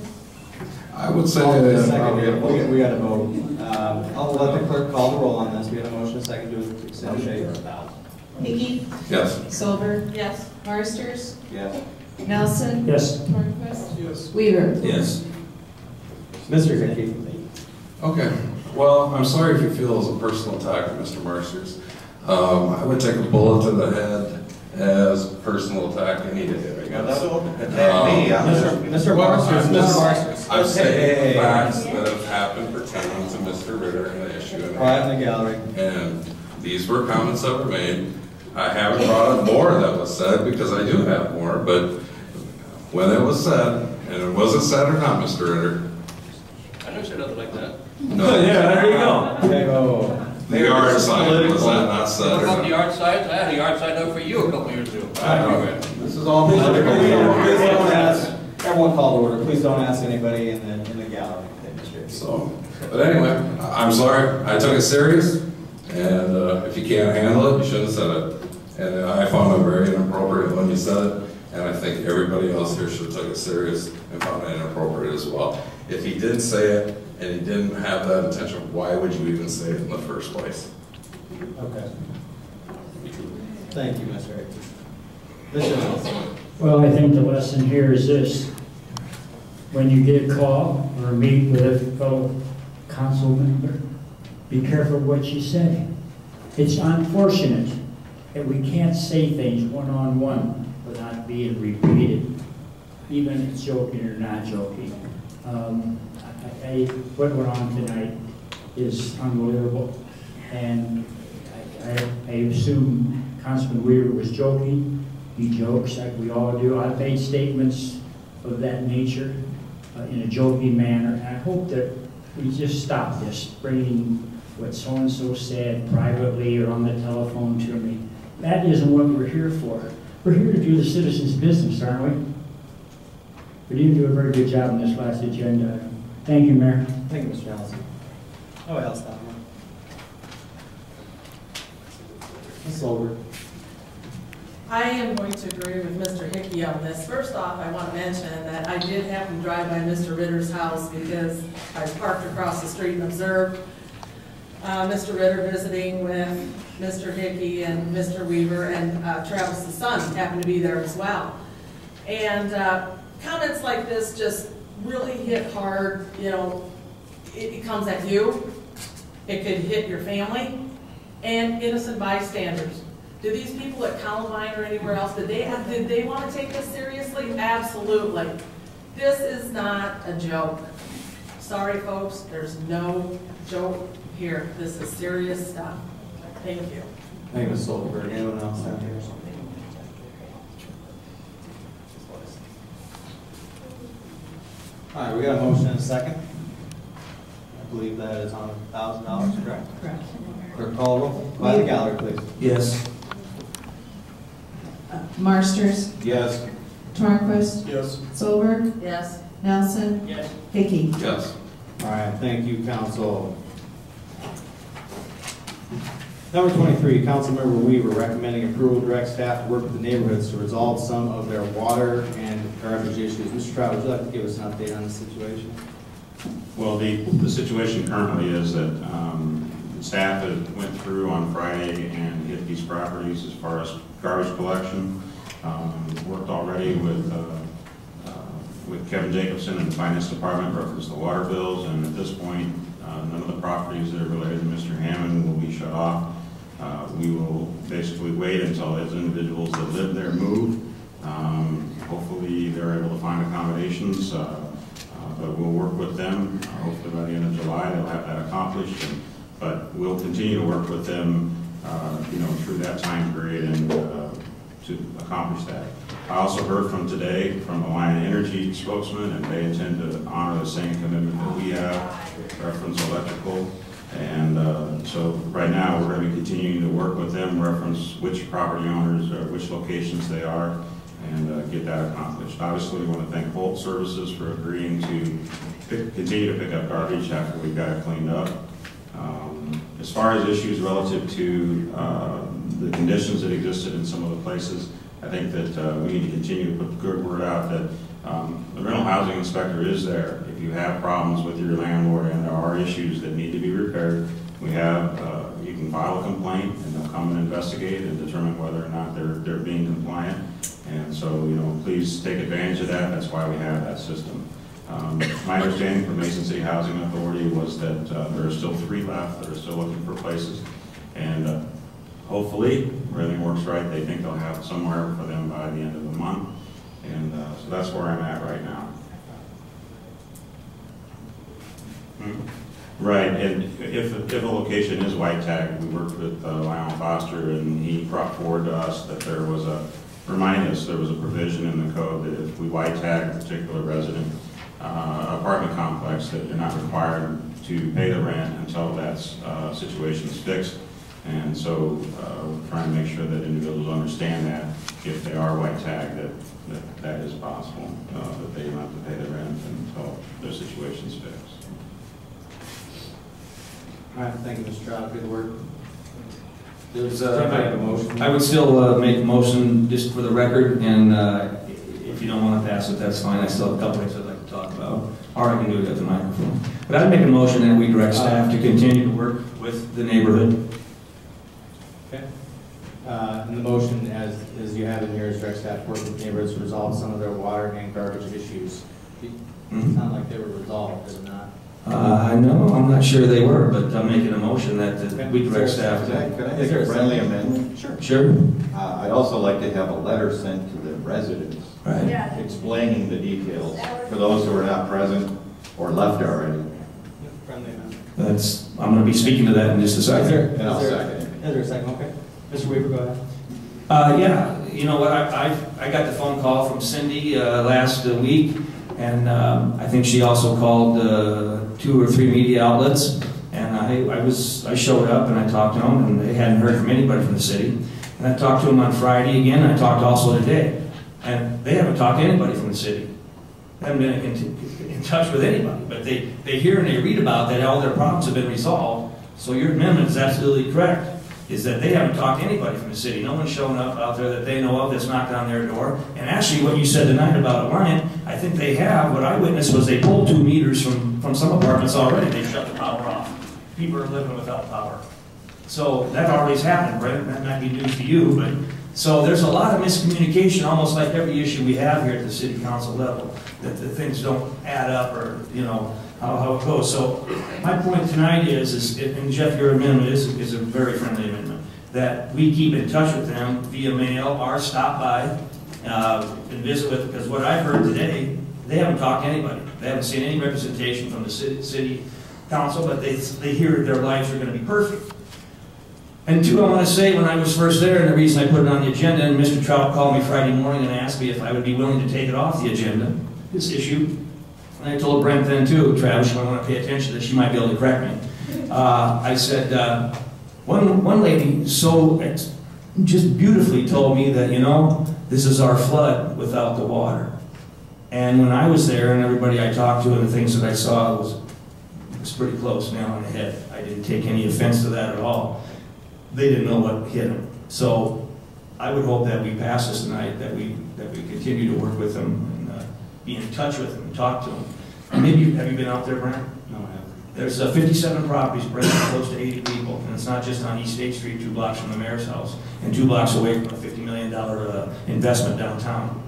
S21: I would say
S5: Call for a
S21: that-
S5: second here. We got- we got to vote. Um, I'll let the clerk call the roll on this. We have a motion, a second to extend debate.
S23: Hickey?
S21: Yes.
S23: Solberg?
S20: Yes.
S23: Marsters?
S5: Yes.
S23: Nelson?
S18: Yes.
S23: Tornquist? Yes. Weaver?
S8: Yes.
S5: Mr. Hickey?
S21: Okay, well, I'm sorry if you feel it was a personal attack on Mr. Marsters. Um, I would take a bullet to the head as personal attack any day, I guess.
S17: attack me, I'm-
S21: Um,
S5: Mr.
S21: well,
S5: Marsters,
S21: I'm
S5: Mr.
S21: just-
S5: Marsters.
S21: I'm
S5: Hey,
S21: saying
S5: hey, hey, hey.
S21: facts that have happened pertaining to Mr. Ritter and the issue. at
S5: Quiet in
S21: hand.
S5: the gallery.
S21: And these were comments that were made. I haven't brought up more that was said because I do have more, but when it was said, and it wasn't said or not, Mr. Ritter,
S22: I never said nothing like that.
S21: no.
S8: Yeah, there you go.
S5: Okay, whoa.
S21: The yard sign, was that not said
S22: What
S21: or
S22: about the
S21: not?
S22: yard signs? I had a yard sign up for you a couple years ago.
S21: I know it.
S5: This is all political. Please don't ask, everyone call to order. Please don't ask anybody in the, in the gallery. Okay,
S21: So, but anyway, I- I'm sorry, I took it serious, and uh, if you can't handle it, you shouldn't have said it. And I found it very inappropriate when you said it, and I think everybody else here should have took it serious and found it inappropriate as well. If he did say it, and he didn't have that intention, why would you even say it in the first place?
S5: Okay. Thank you, Mr. Hickey. Mr. Nelson?
S18: Well, I think the lesson here is this. When you get a call or meet with a fellow council member, be careful what you say. It's unfortunate that we can't say things one-on-one without being repeated, even if it's joking or not joking. Um, I, what went on tonight is unbelievable, and I, I, I assume Councilman Weaver was joking. He jokes like we all do. I've made statements of that nature uh, in a joking manner. And I hope that we just stop this, bringing what so-and-so said privately or on the telephone to me. That isn't what we're here for. We're here to do the citizens' business, aren't we? We didn't do a very good job on this last agenda. Item. Thank you, Mayor.
S5: Thank you, Mr. Nelson. Oh, else, Tom? Ms. Solberg?
S20: I am going to agree with Mr. Hickey on this. First off, I want to mention that I did happen to drive by Mr. Ritter's house because I was parked across the street and observed uh, Mr. Ritter visiting with Mr. Hickey and Mr. Weaver, and uh, Travis's son happened to be there as well. And uh, comments like this just really hit hard, you know, it, it comes at you, it could hit your family, and innocent bystanders. Do these people at Columbine or anywhere else, did they, did they want to take this seriously? Absolutely. This is not a joke. Sorry, folks, there's no joke here. This is serious stuff. Thank you.
S5: Thank you, Ms. Solberg. Anyone else out here? All right, we got a motion and a second. I believe that is on a thousand dollars, correct?
S13: Correct.
S5: Clerk call roll. By the gallery, please.
S8: Yes.
S23: Uh, Marsters,
S5: Yes.
S23: Tornquist,
S12: Yes.
S23: Solberg,
S20: Yes.
S23: Nelson,
S20: Yes.
S23: Hickey.
S21: Yes.
S5: All right, thank you, council. Number twenty-three, Councilmember Weaver recommending approval, direct staff to work with the neighborhoods to resolve some of their water and garbage issues. Mr. Trout, would you like to give us an update on the situation?
S14: Well, the, the situation currently is that um, staff went through on Friday and hit these properties as far as garbage collection. Um, Worked already with, uh, uh, with Kevin Jacobson and the finance department, referenced the water bills, and at this point, uh, none of the properties that are related to Mr. Hammond will be shut off. Uh, We will basically wait until those individuals that live there move. Um, Hopefully, they're able to find accommodations, uh, uh, but we'll work with them. Uh, Hopefully, by the end of July, they'll have that accomplished. and- But we'll continue to work with them, you know, through that time period and to accomplish that. I also heard from today from Alliant Energy spokesman, and they intend to honor the same commitment that we have, reference electrical. And uh, so right now, we're going to be continuing to work with them, reference which property owners, or which locations they are, and uh, get that accomplished. Obviously, we want to thank Bolt Services for agreeing to pick- continue to pick up garbage after we got it cleaned up. Um, As far as issues relative to uh, the conditions that existed in some of the places, I think that uh, we need to continue to put the good word out that um, the rental housing inspector is there. If you have problems with your landlord and there are issues that need to be repaired, we have, uh, you can file a complaint and they'll come and investigate and determine whether or not they're, they're being compliant. And so, you know, please take advantage of that. That's why we have that system. Um, My understanding from Mason City Housing Authority was that uh, there are still three left that are still looking for places. And uh, hopefully, everything works right, they think they'll have somewhere for them by the end of the month. And uh, so that's where I'm at right now. Hmm. Right, and if, if a location is white tagged, we worked with uh, Lionel Foster, and he brought forward to us that there was a, remind us, there was a provision in the code that if we white tag a particular resident, uh, apartment complex, that you're not required to pay the rent until that uh, situation is fixed. And so, uh, we're trying to make sure that individuals understand that if they are white tagged, that, that that is possible, uh, that they don't have to pay the rent until their situation's fixed.
S5: All right, thank you, Mr. Trout, good work.
S8: There's,
S5: Somebody have a
S8: uh,
S5: motion?
S8: I would still uh, make a motion just for the record, and uh, if you don't want to pass it, that's fine. I still have a couple things I'd like to talk about, or I can do it at the microphone. But I'd make a motion that we direct staff to continue to work with the neighborhood.
S5: Okay. Uh, And the motion, as, as you have in here, is direct staff work with neighborhoods to resolve some of their water and garbage issues.
S8: Mhm.
S5: Sound like they were resolved, did it not?
S8: Uh, no, I'm not sure they were, but I'm making a motion that that we direct staff
S17: Could I,
S8: to.
S17: could I make a
S5: a
S17: friendly
S5: second?
S17: amendment?
S5: Sure.
S8: Sure.
S17: Uh, I'd also like to have a letter sent to the residents
S8: Right.
S10: Yeah.
S17: explaining the details for those who are not present or left already.
S5: Friendly amendment.
S8: That's, I'm going to be speaking to that in just a
S5: Is there,
S8: second.
S17: And I'll
S5: is there-
S17: second it.
S5: Is there a second, okay? Mr. Weaver, go ahead.
S8: Uh, yeah, you know what, I, I, I got the phone call from Cindy, uh, last uh, week, and, um, I think she also called, uh, two or three media outlets, and I, I was, I showed up and I talked to them, and they hadn't heard from anybody from the city. And I talked to them on Friday again, and I talked also today, and they haven't talked to anybody from the city. They haven't been in, in touch with anybody, but they, they hear and they read about that all their problems have been resolved. So your amendment is absolutely correct, is that they haven't talked to anybody from the city. No one's shown up out there that they know of that's knocked on their door. And actually, what you said tonight about Alliant, I think they have. What I witnessed was they pulled two meters from, from some apartments already. They shut the power off. People are living without power. So that already's happened, right? That might be news to you, but So there's a lot of miscommunication, almost like every issue we have here at the city council level, that the things don't add up or, you know, how, how it goes. So my point tonight is, is, and Jeff, your amendment is, is a very friendly amendment, that we keep in touch with them via mail or stop by, uh, and visit with, because what I've heard today, they haven't talked to anybody. They haven't seen any representation from the city, city council, but they, they hear their lives are gonna be perfect. And two, I want to say, when I was first there, and the reason I put it on the agenda, and Mr. Trout called me Friday morning and asked me if I would be willing to take it off the agenda, this issue. And I told Brent then too, Travis, you might want to pay attention to this, she might be able to correct me. Uh, I said, uh, one, one lady so just beautifully told me that, you know, this is our flood without the water. And when I was there and everybody I talked to and the things that I saw was, was pretty close, now on the head. I didn't take any offense to that at all they didn't know what hit them. So I would hope that we pass this tonight, that we, that we continue to work with them be in touch with them, talk to them. And maybe, have you been out there, Brent?
S1: No, I haven't.
S8: There's uh, 57 properties, spread out close to 80 people, and it's not just on East State Street, two blocks from the mayor's house, and two blocks away from a $50 million uh, investment downtown.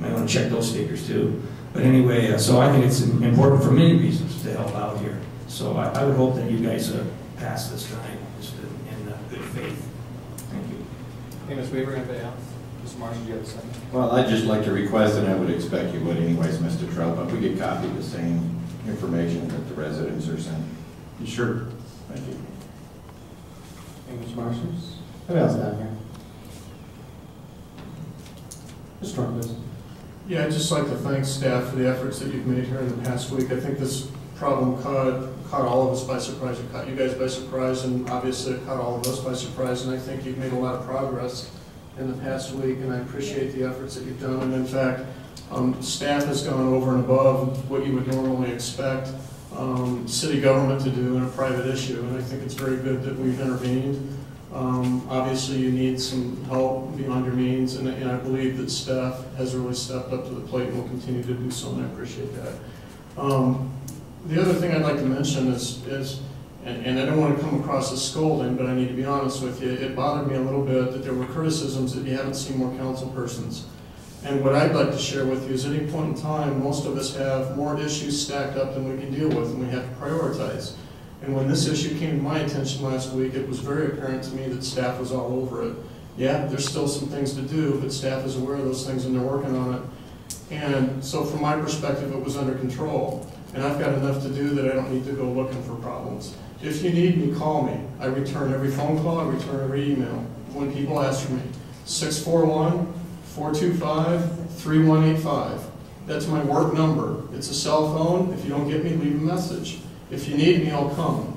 S8: Might want to check those figures too. But anyway, uh, so I think it's important for many reasons to help out here. So I I would hope that you guys uh, pass this tonight, just in in, uh, good faith. Thank you.
S1: Hey, Ms. Weaver, anybody else? Mr. Marsters, do you have a second?
S17: Well, I'd just like to request, and I would expect you would anyways, Mr. Trout, but we could copy the same information that the residents are sent.
S15: Sure.
S17: Thank you.
S1: Hey, Mr. Marsters? Anybody else down here? Mr. Tornquist?
S12: Yeah, I'd just like to thank staff for the efforts that you've made here in the past week. I think this problem caught, caught all of us by surprise. It caught you guys by surprise, and obviously it caught all of us by surprise. And I think you've made a lot of progress in the past week, and I appreciate the efforts that you've done. And in fact, um, staff has gone over and above what you would normally expect um, city government to do in a private issue. And I think it's very good that we've intervened. Um, Obviously, you need some help beyond your means, and and I believe that staff has really stepped up to the plate and will continue to do so, and I appreciate that. Um, The other thing I'd like to mention is, is, and and I don't want to come across as scolding, but I need to be honest with you, it bothered me a little bit that there were criticisms that you haven't seen more council persons. And what I'd like to share with you is at any point in time, most of us have more issues stacked up than we can deal with, and we have to prioritize. And when this issue came to my attention last week, it was very apparent to me that staff was all over it. Yeah, there's still some things to do, but staff is aware of those things and they're working on it. And so from my perspective, it was under control. And I've got enough to do that I don't need to go looking for problems. If you need me, call me. I return every phone call, I return every email when people ask for me. 641-425-3185. That's my work number. It's a cell phone. If you don't get me, leave a message. If you need me, I'll come.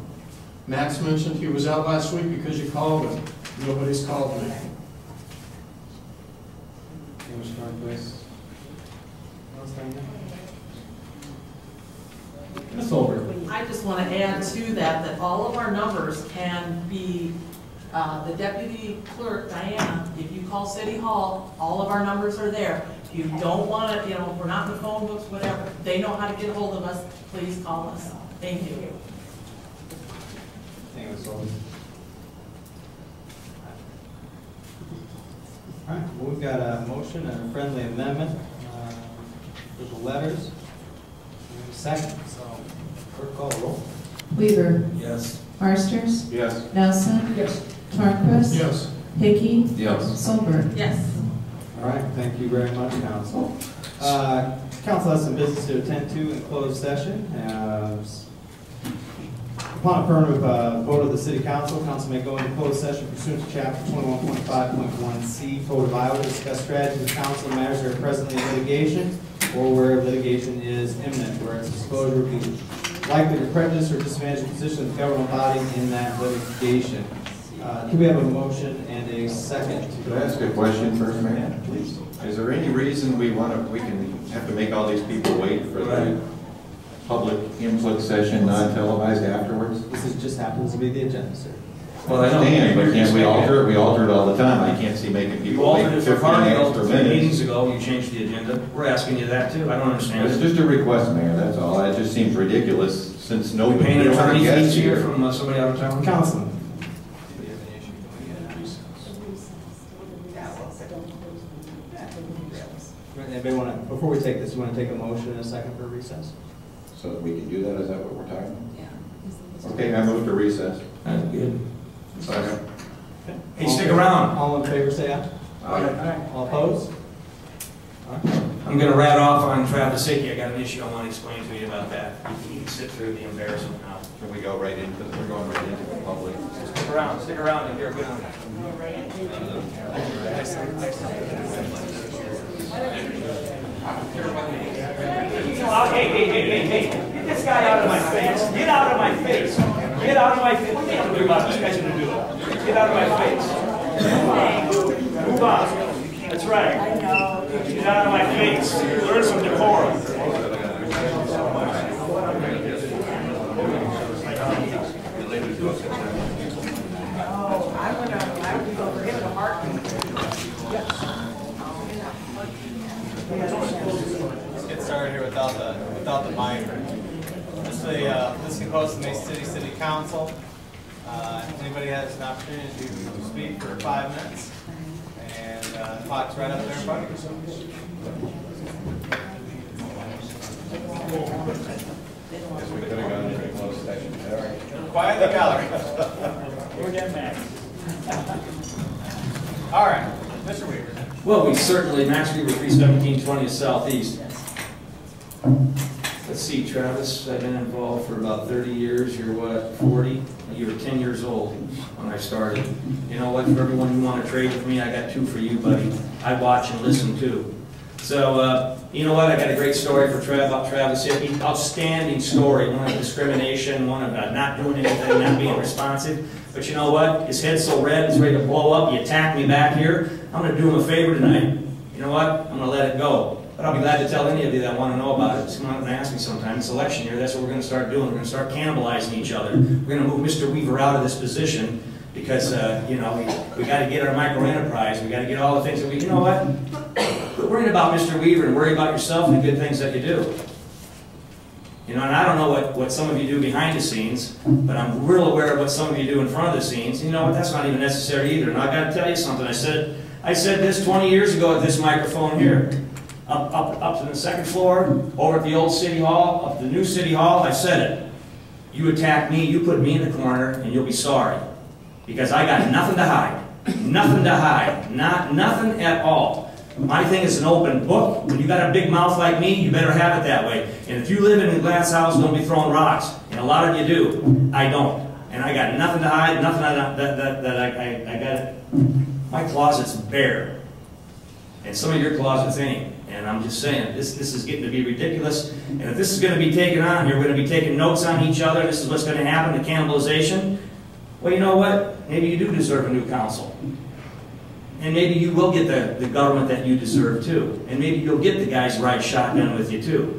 S12: Max mentioned he was out last week because you called him. Nobody's called me.
S1: Hey, Mr. Tornquist? Else down there? Ms. Solberg?
S20: I just want to add to that, that all of our numbers can be, uh, the deputy clerk, Diana, if you call City Hall, all of our numbers are there. If you don't want to, you know, if we're not in the phone books, whatever, they know how to get a hold of us, please call us. Thank you.
S1: Hey, Ms. Solberg? All right, well, we've got a motion and a friendly amendment uh, for the letters. We have a Second, so clerk call the roll.
S13: Weaver.
S8: Yes.
S13: Marsters.
S15: Yes.
S13: Nelson.
S1: Yes.
S13: Tornquist.
S12: Yes.
S13: Hickey.
S15: Yes.
S13: Solberg.
S20: Yes.
S1: All right, thank you very much, council. Uh, Council has some business to attend to in closed session. Uh, Upon affirmative uh, vote of the city council, council may go into closed session pursuant to chapter twenty-one point five point one C Code of Iowa to discuss strategies of council and matters that are presently in litigation or where litigation is imminent, where its disclosure would be likely to prejudice or disadvantage the position of the government body in that litigation. Uh, Do we have a motion and a second?
S17: Could I ask a question first, Mayor? Please. Is there any reason we want to, we can have to make all these people wait for the public input session non-televised afterwards?
S1: This is, just happens to be the agenda, sir.
S8: Well, I don't.
S17: understand, but can't we alter it? We alter it all the time. I can't see making
S8: You
S17: people
S8: altered
S17: wait
S8: it for
S17: fifteen
S8: Cargill
S17: extra
S8: three meetings
S17: minutes.
S8: ago, you changed the agenda. We're asking you that too. I don't understand.
S17: It's just a request, Mayor, that's all. It just seems ridiculous since
S8: We
S17: nobody,
S8: paying an
S17: don't have
S8: attorney fees here
S17: here.
S8: from uh, somebody out of town?
S1: Councilman?
S5: Anybody want to, before we take this, you want to take a motion and a second for recess?
S17: So that we can do that, is that what we're talking?
S20: Yeah.
S17: Okay, I move to recess.
S8: That's good.
S17: Second.
S8: Hey, stick around.
S5: All in favor, say aye.
S17: Aye.
S5: All opposed?
S8: I'm gonna rat off on Travis Hickey. I got an issue I want to explain to you about that. You can sit through the embarrassment now.
S17: Can we go right into, we're going right into the public?
S8: Stick around, stick around and hear a good one. Hey, hey, hey, hey, hey, get this guy out of my face. Get out of my face. Get out of my face. What are you gonna do about this? Guy's gonna do it. Get out of my face. Move on. That's right. Get out of my face. Learn some decorum.
S20: A.
S1: Let's get started here without the, without the mic. This is a, uh, this is goes to Mason City City Council. Uh, if anybody has an opportunity to speak for five minutes, and, uh, the clock's right up there in front of
S17: Guess we could have gone into closed session. All right.
S1: you. Quiet the gallery.
S18: We're getting back.
S1: All right, Mr. Weaver.
S8: Well, we certainly, Max Weaver, 31720 Southeast. Let's see, Travis, I've been involved for about 30 years. You're what, 40? You were 10 years old when I started. You know what, for everyone who want to trade with me, I got two for you, buddy. I watch and listen too. So, uh, you know what, I got a great story for Trav, about Travis Hickey. Outstanding story, one of discrimination, one of uh, not doing anything, not being responsive. But you know what, his head's so red, it's ready to blow up. He attacked me back here. I'm gonna do him a favor tonight. You know what, I'm gonna let it go. But I'll be glad to tell any of you that want to know about it. Just come out and ask me sometime. It's election year, that's what we're gonna start doing. We're gonna start cannibalizing each other. We're gonna move Mr. Weaver out of this position because, uh, you know, we, we gotta get our micro enterprise. We gotta get all the things that we, you know what? Quit worrying about Mr. Weaver and worry about yourself and the good things that you do. You know, and I don't know what, what some of you do behind the scenes, but I'm real aware of what some of you do in front of the scenes. You know what, that's not even necessary either. And I've gotta tell you something, I said, I said this 20 years ago at this microphone here. Up, up, up to the second floor, over at the old city hall, up to the new city hall, I said it. You attack me, you put me in the corner, and you'll be sorry. Because I got nothing to hide. Nothing to hide. Not, nothing at all. My thing is an open book. When you got a big mouth like me, you better have it that way. And if you live in a glass house, don't be throwing rocks. And a lot of you do. I don't. And I got nothing to hide, nothing that, that, that, I, I, I got. My closet's bare. And some of your closets ain't. And I'm just saying, this, this is getting to be ridiculous. And if this is going to be taken on, you're going to be taking notes on each other, this is what's going to happen, the cannibalization, well, you know what? Maybe you do deserve a new council. And maybe you will get the, the government that you deserve too. And maybe you'll get the guys right shotgun with you too.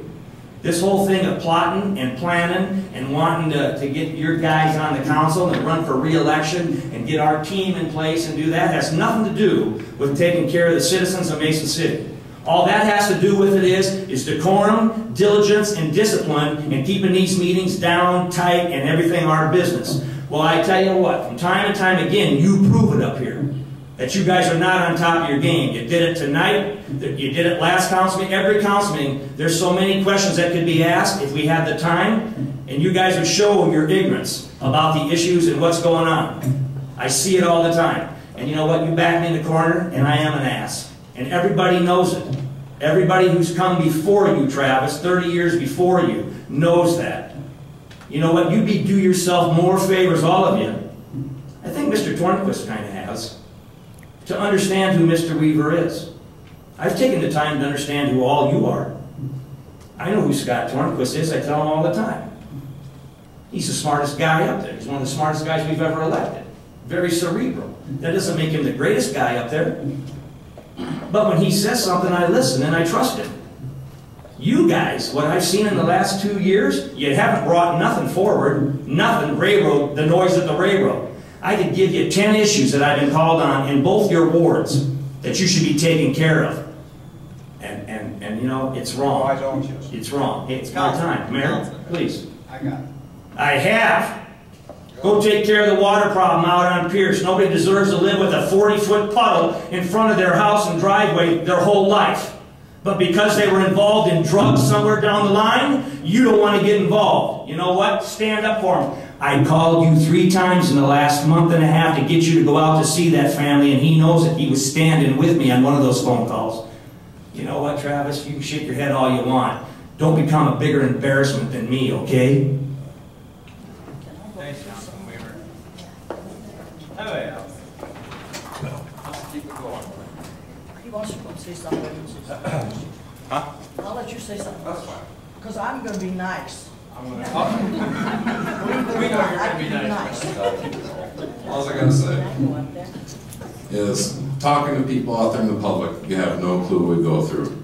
S8: This whole thing of plotting and planning and wanting to, to get your guys on the council and run for re-election and get our team in place and do that has nothing to do with taking care of the citizens of Mason City. All that has to do with it is, is decorum, diligence, and discipline, and keeping these meetings down, tight, and everything our business. Well, I tell you what, from time and time again, you prove it up here. That you guys are not on top of your game. You did it tonight, you did it last council meeting, every council meeting. There's so many questions that could be asked if we had the time, and you guys would show your ignorance about the issues and what's going on. I see it all the time. And you know what? You back me in the corner, and I am an ass. And everybody knows it. Everybody who's come before you, Travis, 30 years before you, knows that. You know what? You be, do yourself more favors, all of you. I think Mr. Tornquist kind of has. To understand who Mr. Weaver is. I've taken the time to understand who all you are. I know who Scott Tornquist is. I tell him all the time. He's the smartest guy up there. He's one of the smartest guys we've ever elected. Very cerebral. That doesn't make him the greatest guy up there. But when he says something, I listen and I trust him. You guys, what I've seen in the last two years, you haven't brought nothing forward, nothing, railroad, the noise of the railroad. I could give you 10 issues that I've been called on in both your wards that you should be taking care of. And, and, and you know, it's wrong. Why don't you? It's wrong. It's my time. Mayor, please.
S1: I got it.
S8: I have. Go take care of the water problem out on Pierce. Nobody deserves to live with a 40-foot puddle in front of their house and driveway their whole life. But because they were involved in drugs somewhere down the line, you don't want to get involved. You know what? Stand up for them. I called you three times in the last month and a half to get you to go out to see that family, and he knows that He was standing with me on one of those phone calls. You know what, Travis? You can shake your head all you want. Don't become a bigger embarrassment than me, okay?
S1: Thanks, Councilman Weaver. Anybody else?
S22: Keep it going.
S24: He wants to come say something.
S22: Huh?
S24: I'll let you say something.
S22: That's fine.
S24: Because I'm gonna be nice.
S22: I'm gonna. We know you're gonna be nice.
S21: All I gotta say is, talking to people out there in the public, you have no clue what we go through.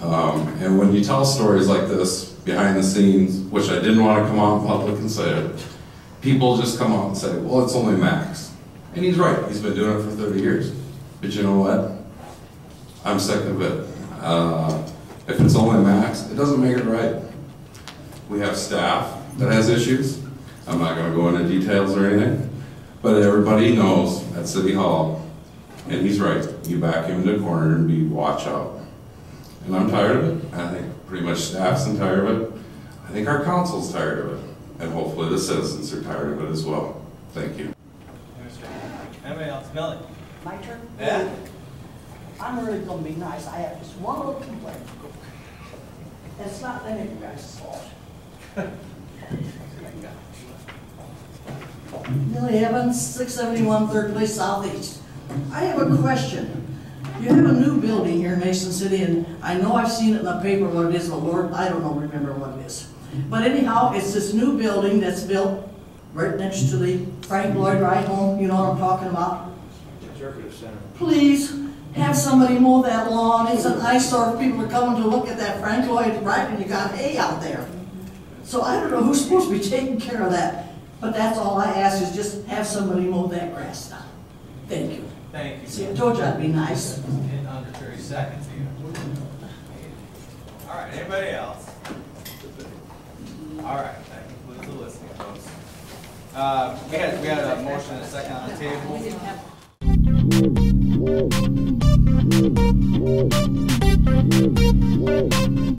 S21: Um, and when you tell stories like this, behind the scenes, which I didn't wanna come out in public and say it, people just come out and say, well, it's only Max. And he's right, he's been doing it for thirty years. But you know what? I'm sick of it. Uh, if it's only Max, it doesn't make it right. We have staff that has issues. I'm not gonna go into details or anything, but everybody knows at City Hall, and he's right, you back him into a corner and be, watch out. And I'm tired of it, I think pretty much staff's tired of it, I think our council's tired of it, and hopefully the citizens are tired of it as well. Thank you.
S1: Anybody else? Millie?
S24: My turn?
S1: Yeah?
S24: I'm really gonna be nice. I have just one little complaint. It's not any of you guys' fault. Millie Evans, 671 Third Place Southeast. I have a question. You have a new building here in Mason City, and I know I've seen it in the paper what it is, but Lord, I don't know, remember what it is. But anyhow, it's this new building that's built right next to the Frank Lloyd Wright home, you know what I'm talking about?
S6: Interpretive center.
S24: Please, have somebody mow that lawn, it's an eyesore, people are coming to look at that Frank Lloyd Wright, and you got hay out there. So I don't know who's supposed to be taking care of that, but that's all I ask, is just have somebody mow that grass down. Thank you.
S1: Thank you.
S24: See, I told you I'd be nice.
S1: In under thirty seconds here. All right, anybody else? All right, that concludes the listing, folks. Uh, we had, we had a motion and a second on the table.
S4: ウォー!